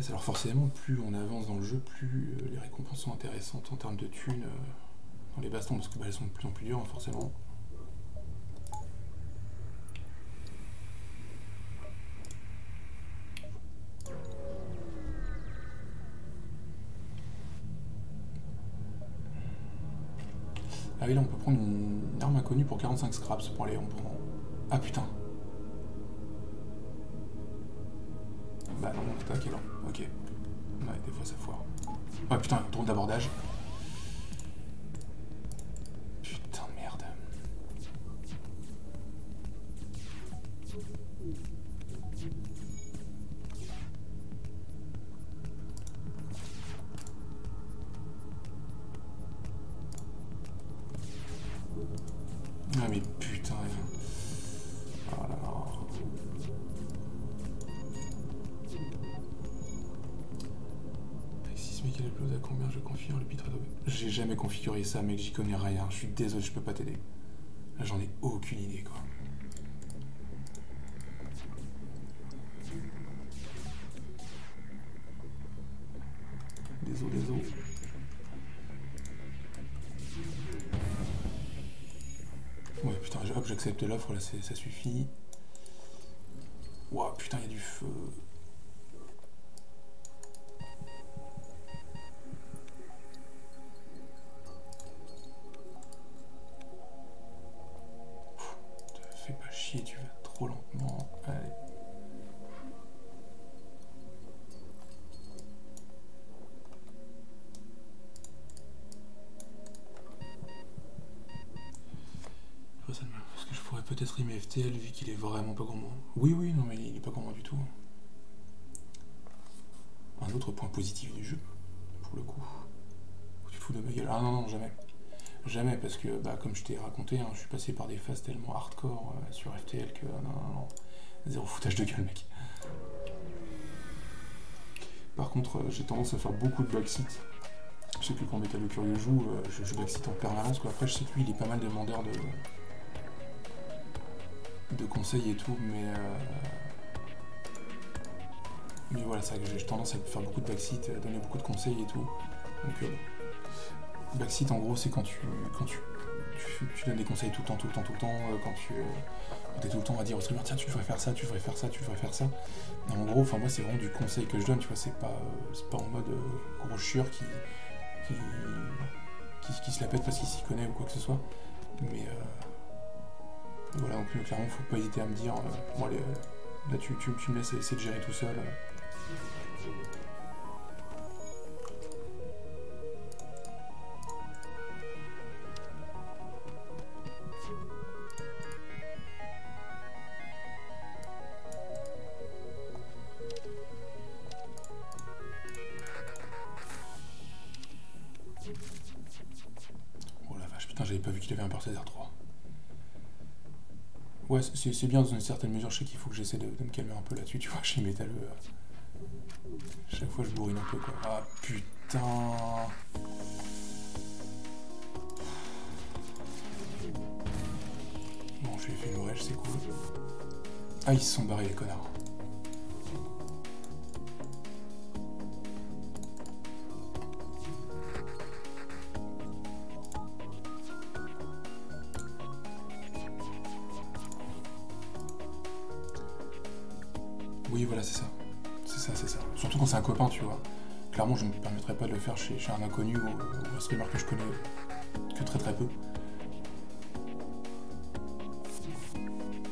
Alors forcément, plus on avance dans le jeu, plus euh, les récompenses sont intéressantes en termes de thunes euh, dans les bastons, parce que bah, elles sont de plus en plus dures, hein, forcément. Ah oui, là, on peut prendre une arme inconnue pour 45 scraps. Pour aller, on prend... Ah putain. Ça foire. Ah putain, drôle d'abordage. Ça, mec, j'y connais rien. Je suis désolé, je peux pas t'aider. J'en ai aucune idée, quoi. Désolé, désolé. Ouais, putain, hop, j'accepte l'offre, là, ça suffit. Ouah, putain, il y a du feu. FTL vu qu'il est vraiment pas gourmand Oui, oui, non, mais il est pas gourmand du tout. Un autre point positif du jeu, pour le coup. Tu fous de ma gueule Ah non, non, jamais. Jamais, parce que, bah, comme je t'ai raconté, hein, je suis passé par des phases tellement hardcore euh, sur FTL que non, non, non. Zéro foutage de gueule, mec. Par contre, euh, j'ai tendance à faire beaucoup de backseat. Je sais que quand Metal Curieux joue, euh, je, je backseat en permanence. Quoi. Après, je sais que lui, il est pas mal demandeur de, de conseils et tout, mais euh, mais voilà, ça j'ai tendance à faire beaucoup de backseat, à donner beaucoup de conseils et tout. Donc euh, backseat en gros c'est quand tu quand tu, tu, donnes des conseils tout le temps, tout le temps, tout le temps, euh, quand tu es tout le temps à dire au streamer tiens tu devrais faire ça, tu devrais faire ça, tu devrais faire ça. en gros, enfin moi c'est vraiment du conseil que je donne, tu vois, c'est pas c'est pas en mode gros chieur qui qui, qui, se la pète parce qu'il s'y connaît ou quoi que ce soit. Mais voilà, donc clairement, faut pas hésiter à me dire, euh, allez, euh, là tu, tu, tu, me laisses essayer de gérer tout seul. C'est bien dans une certaine mesure. Je sais qu'il faut que j'essaie de, me calmer un peu là-dessus. Tu vois, chez métalleux. Euh, chaque fois, je bourrine un peu, quoi. Ah, putain. Bon, je lui ai fait c'est cool. Ah, ils se sont barrés, les connards. C'est un copain, tu vois. Clairement, je ne me permettrais pas de le faire chez, un inconnu ou, un streamer que je connais que très très peu.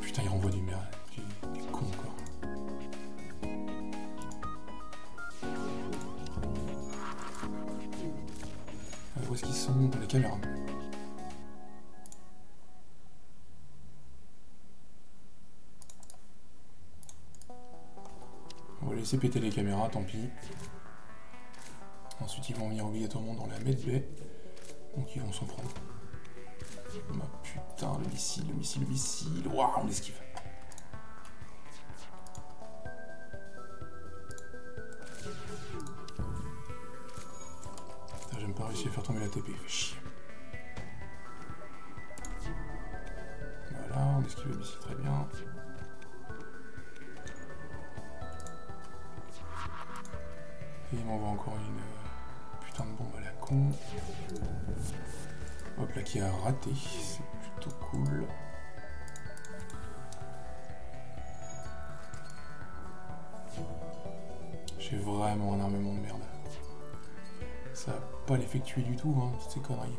Putain, il renvoie du merde. Du, con, quoi. Euh, où est-ce qu'ils sont? Les caméras. Laisser péter les caméras, tant pis. Ensuite, ils vont venir obligatoirement dans la medbay. Donc, ils vont s'en prendre. Oh, putain, le missile, le missile, le missile. Waouh, on esquive. J'aime pas réussir à faire tomber la TP, fait chier. A raté, c'est plutôt cool. J'ai vraiment un armement de merde. Ça va pas l'effectuer du tout, hein, toutes ces conneries.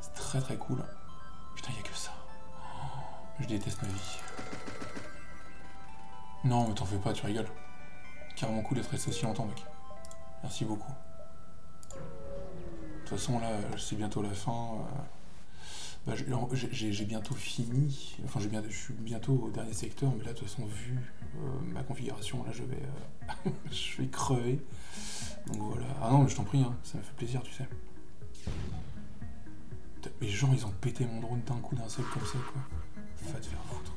C'est très très cool. Putain y a que ça. Je déteste ma vie. Non mais t'en fais pas, tu rigoles. Carrément cool d'être resté aussi longtemps mec. Merci beaucoup. De toute façon, là, c'est bientôt la fin. euh, bah, j'ai- bientôt fini. Enfin, je suis bientôt au dernier secteur, mais là, de toute façon, vu euh, ma configuration, là, je vais, euh, je vais crever. Donc voilà. Ah non, mais je t'en prie, hein, ça me fait plaisir, tu sais. Mais genre, ils ont pété mon drone d'un coup, d'un seul, comme ça, quoi. Va te faire foutre.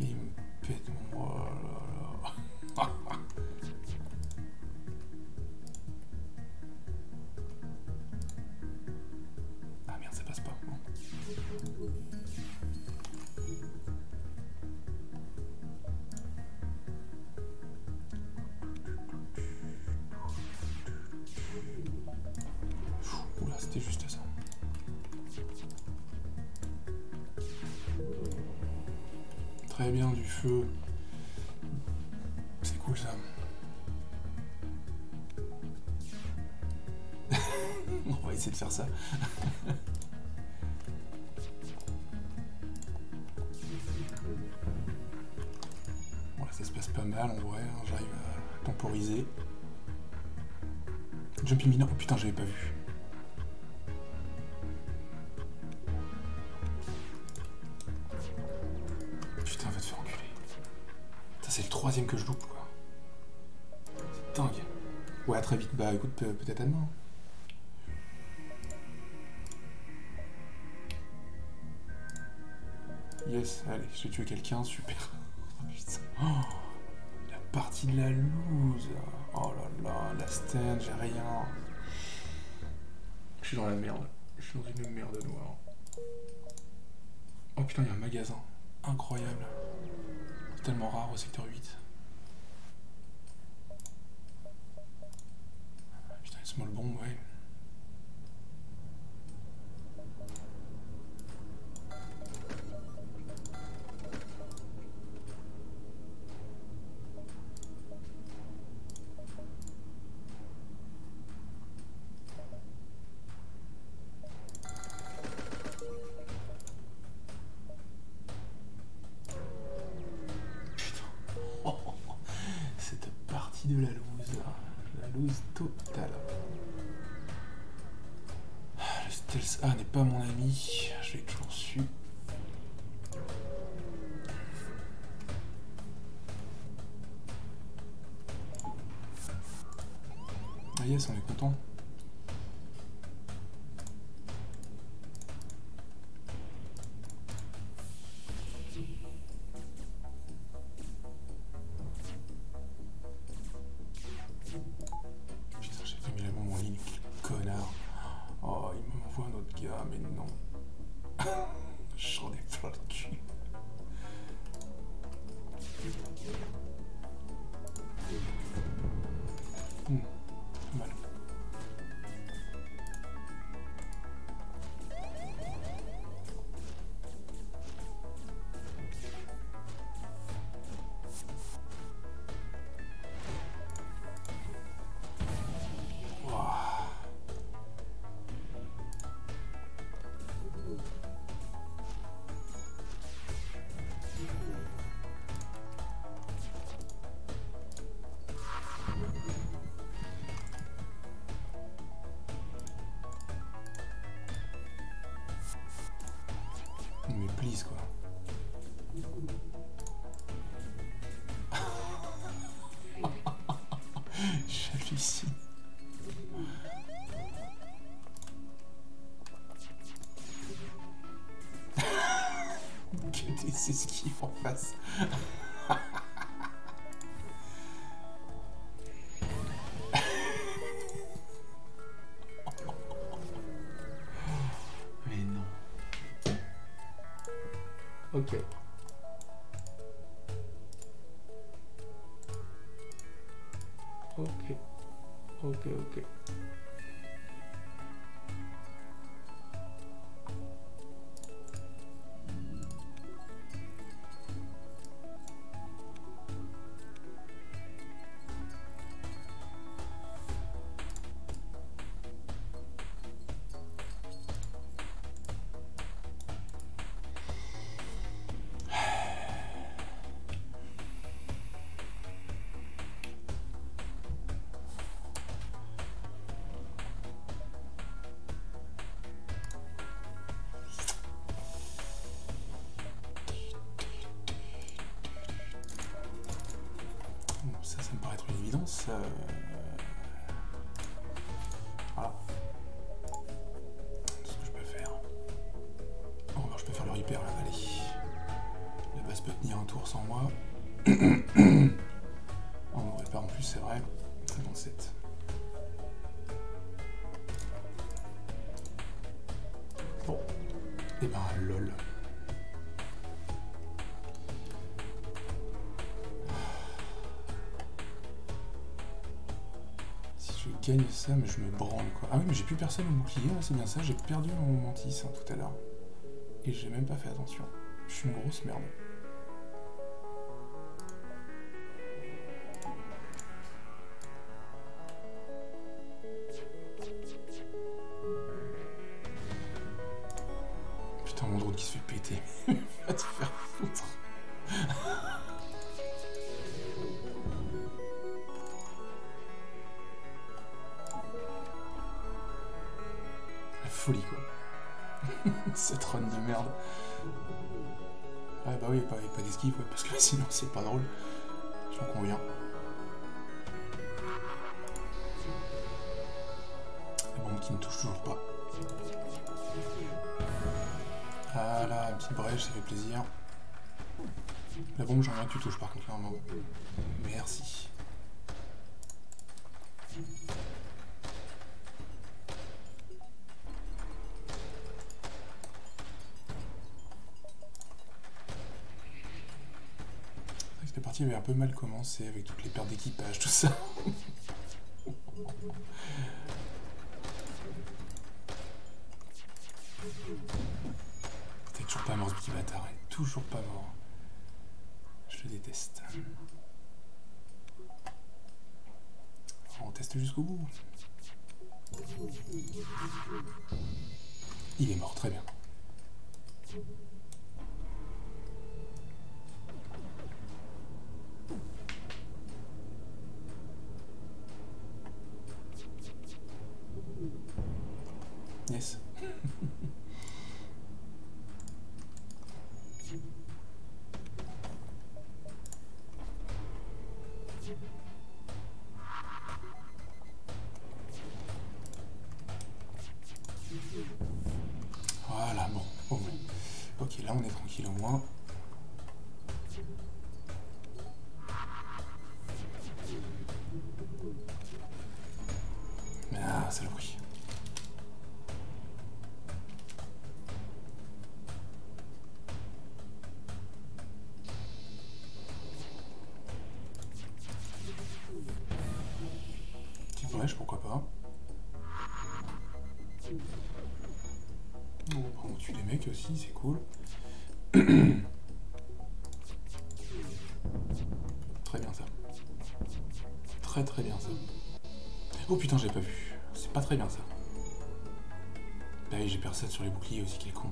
Ils me pètent mon... Oh. Très bien, du feu. C'est cool ça. On va essayer de faire ça. Voilà, ça se passe pas mal en vrai, hein, j'arrive à temporiser. Jumping minor, oh putain, j'avais pas vu. Troisième que je loupe, quoi. C'est dingue. Ouais, très vite. Bah écoute, pe- peut-être à demain. Yes, allez, j'ai tué quelqu'un, super. Yes, Please quoi. J'hallucine. des esquives en face. Ok. Ok. Ok, ok. Gagne ça, mais je me branle quoi. Ah oui, mais j'ai plus personne au bouclier, c'est bien ça. J'ai perdu mon mantis hein, tout à l'heure. Et j'ai même pas fait attention. Je suis une grosse merde. Mal commencé avec toutes les pertes d'équipage, tout ça. Là on est tranquille au moins. Ah, saloperie. Petite brèche, pourquoi pas. On tue les mecs aussi, c'est cool. Très très bien ça. Oh putain, j'ai pas vu. C'est pas très bien ça. Bah oui, j'ai personne sur les boucliers aussi, quel con.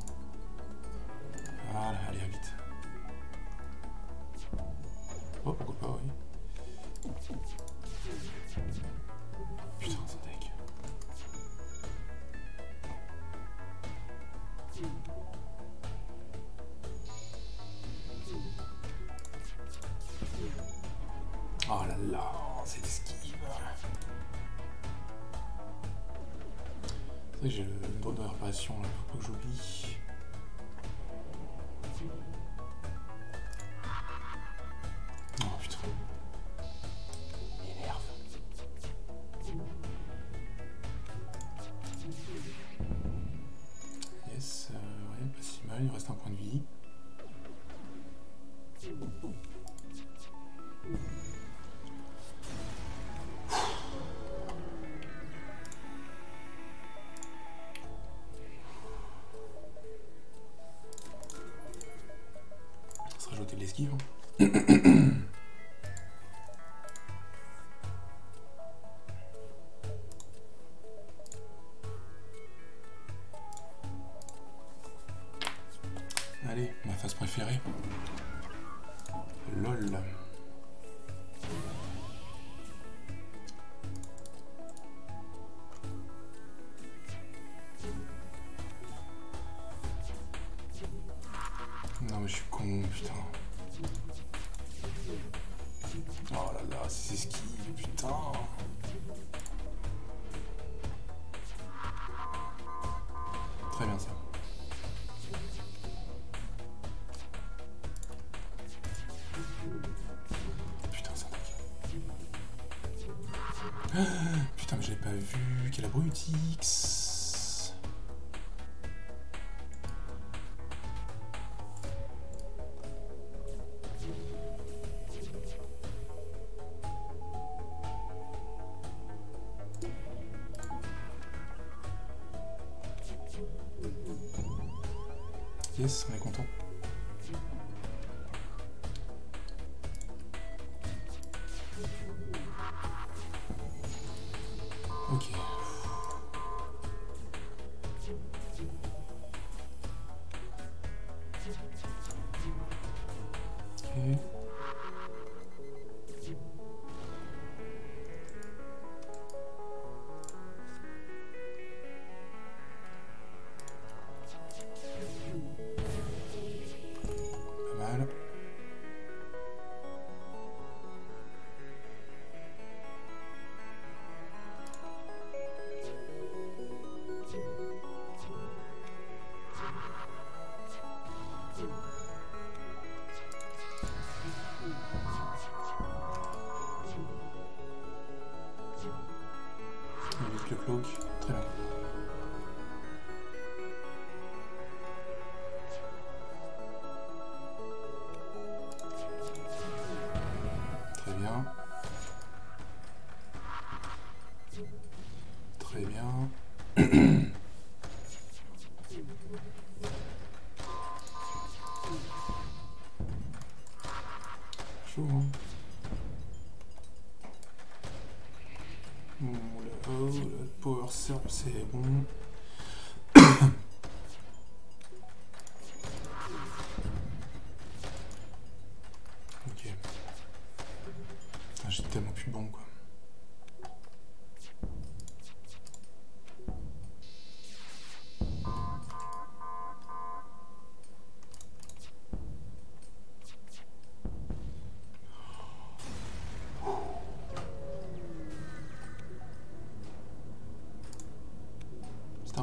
Yes, on est content.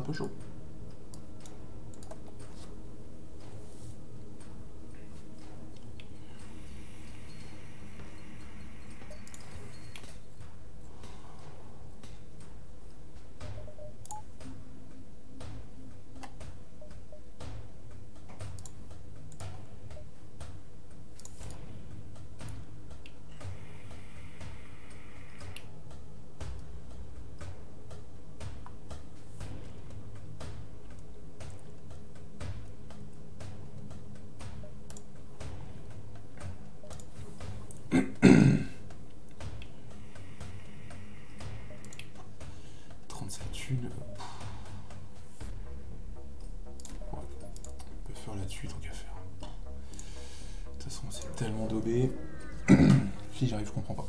不是。si j'arrive, je comprends pas.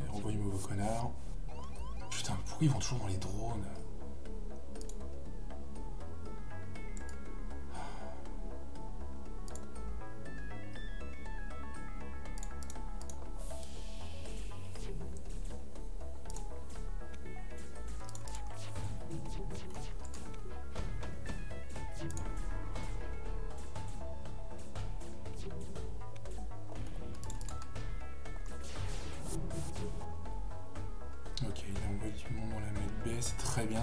Allez, renvoyez-moi vos connards. Putain, pourquoi ils vont toujours dans les drones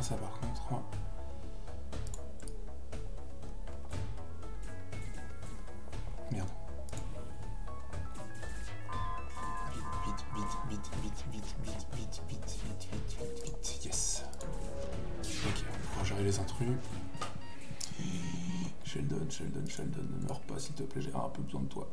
ça par contre. Merde. Vite, vite, vite, vite, vite, vite, vite, vite, vite, vite, vite, vite, yes. Ok, on va gérer les intrus. Sheldon, Sheldon, Sheldon, ne meurs pas s'il te plaît, j'ai un peu besoin de toi.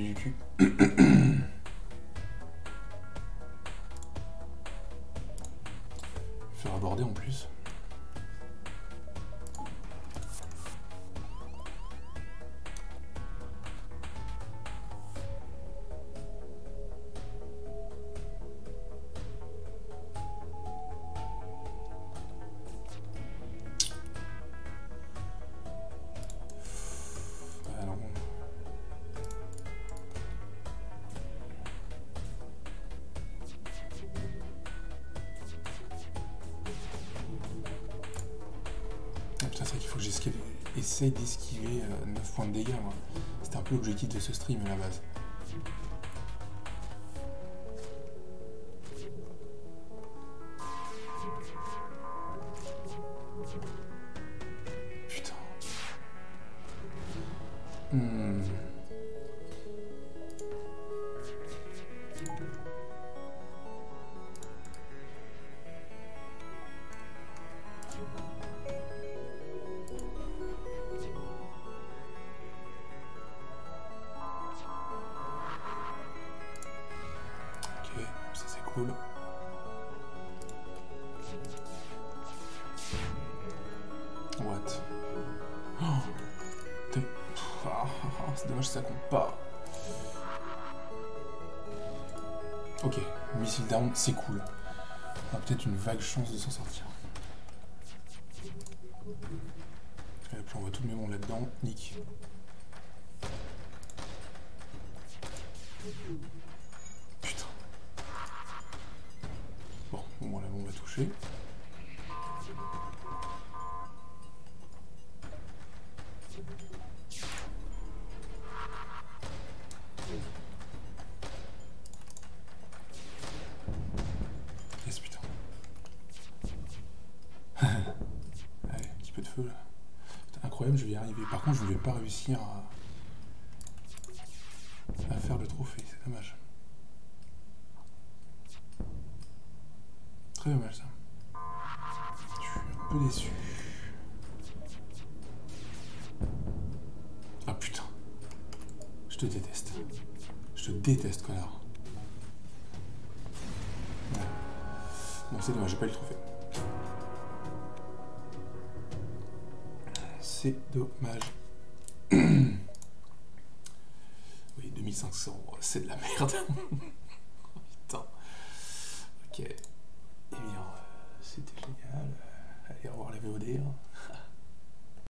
Du. Faut que j'esquive. Essaye d'esquiver euh, 9 points de dégâts. C'était un peu l'objectif de ce stream à la base. Je ne vais pas réussir à... faire le trophée, c'est dommage. Très dommage ça. Je suis un peu déçu. Ah putain. Je te déteste. Je te déteste, connard. Bon, c'est dommage, j'ai pas eu le trophée. C'est dommage. Oui, 2500, c'est de la merde. Putain. Ok. Eh bien, euh, c'était génial. Allez, au revoir la VOD. hein.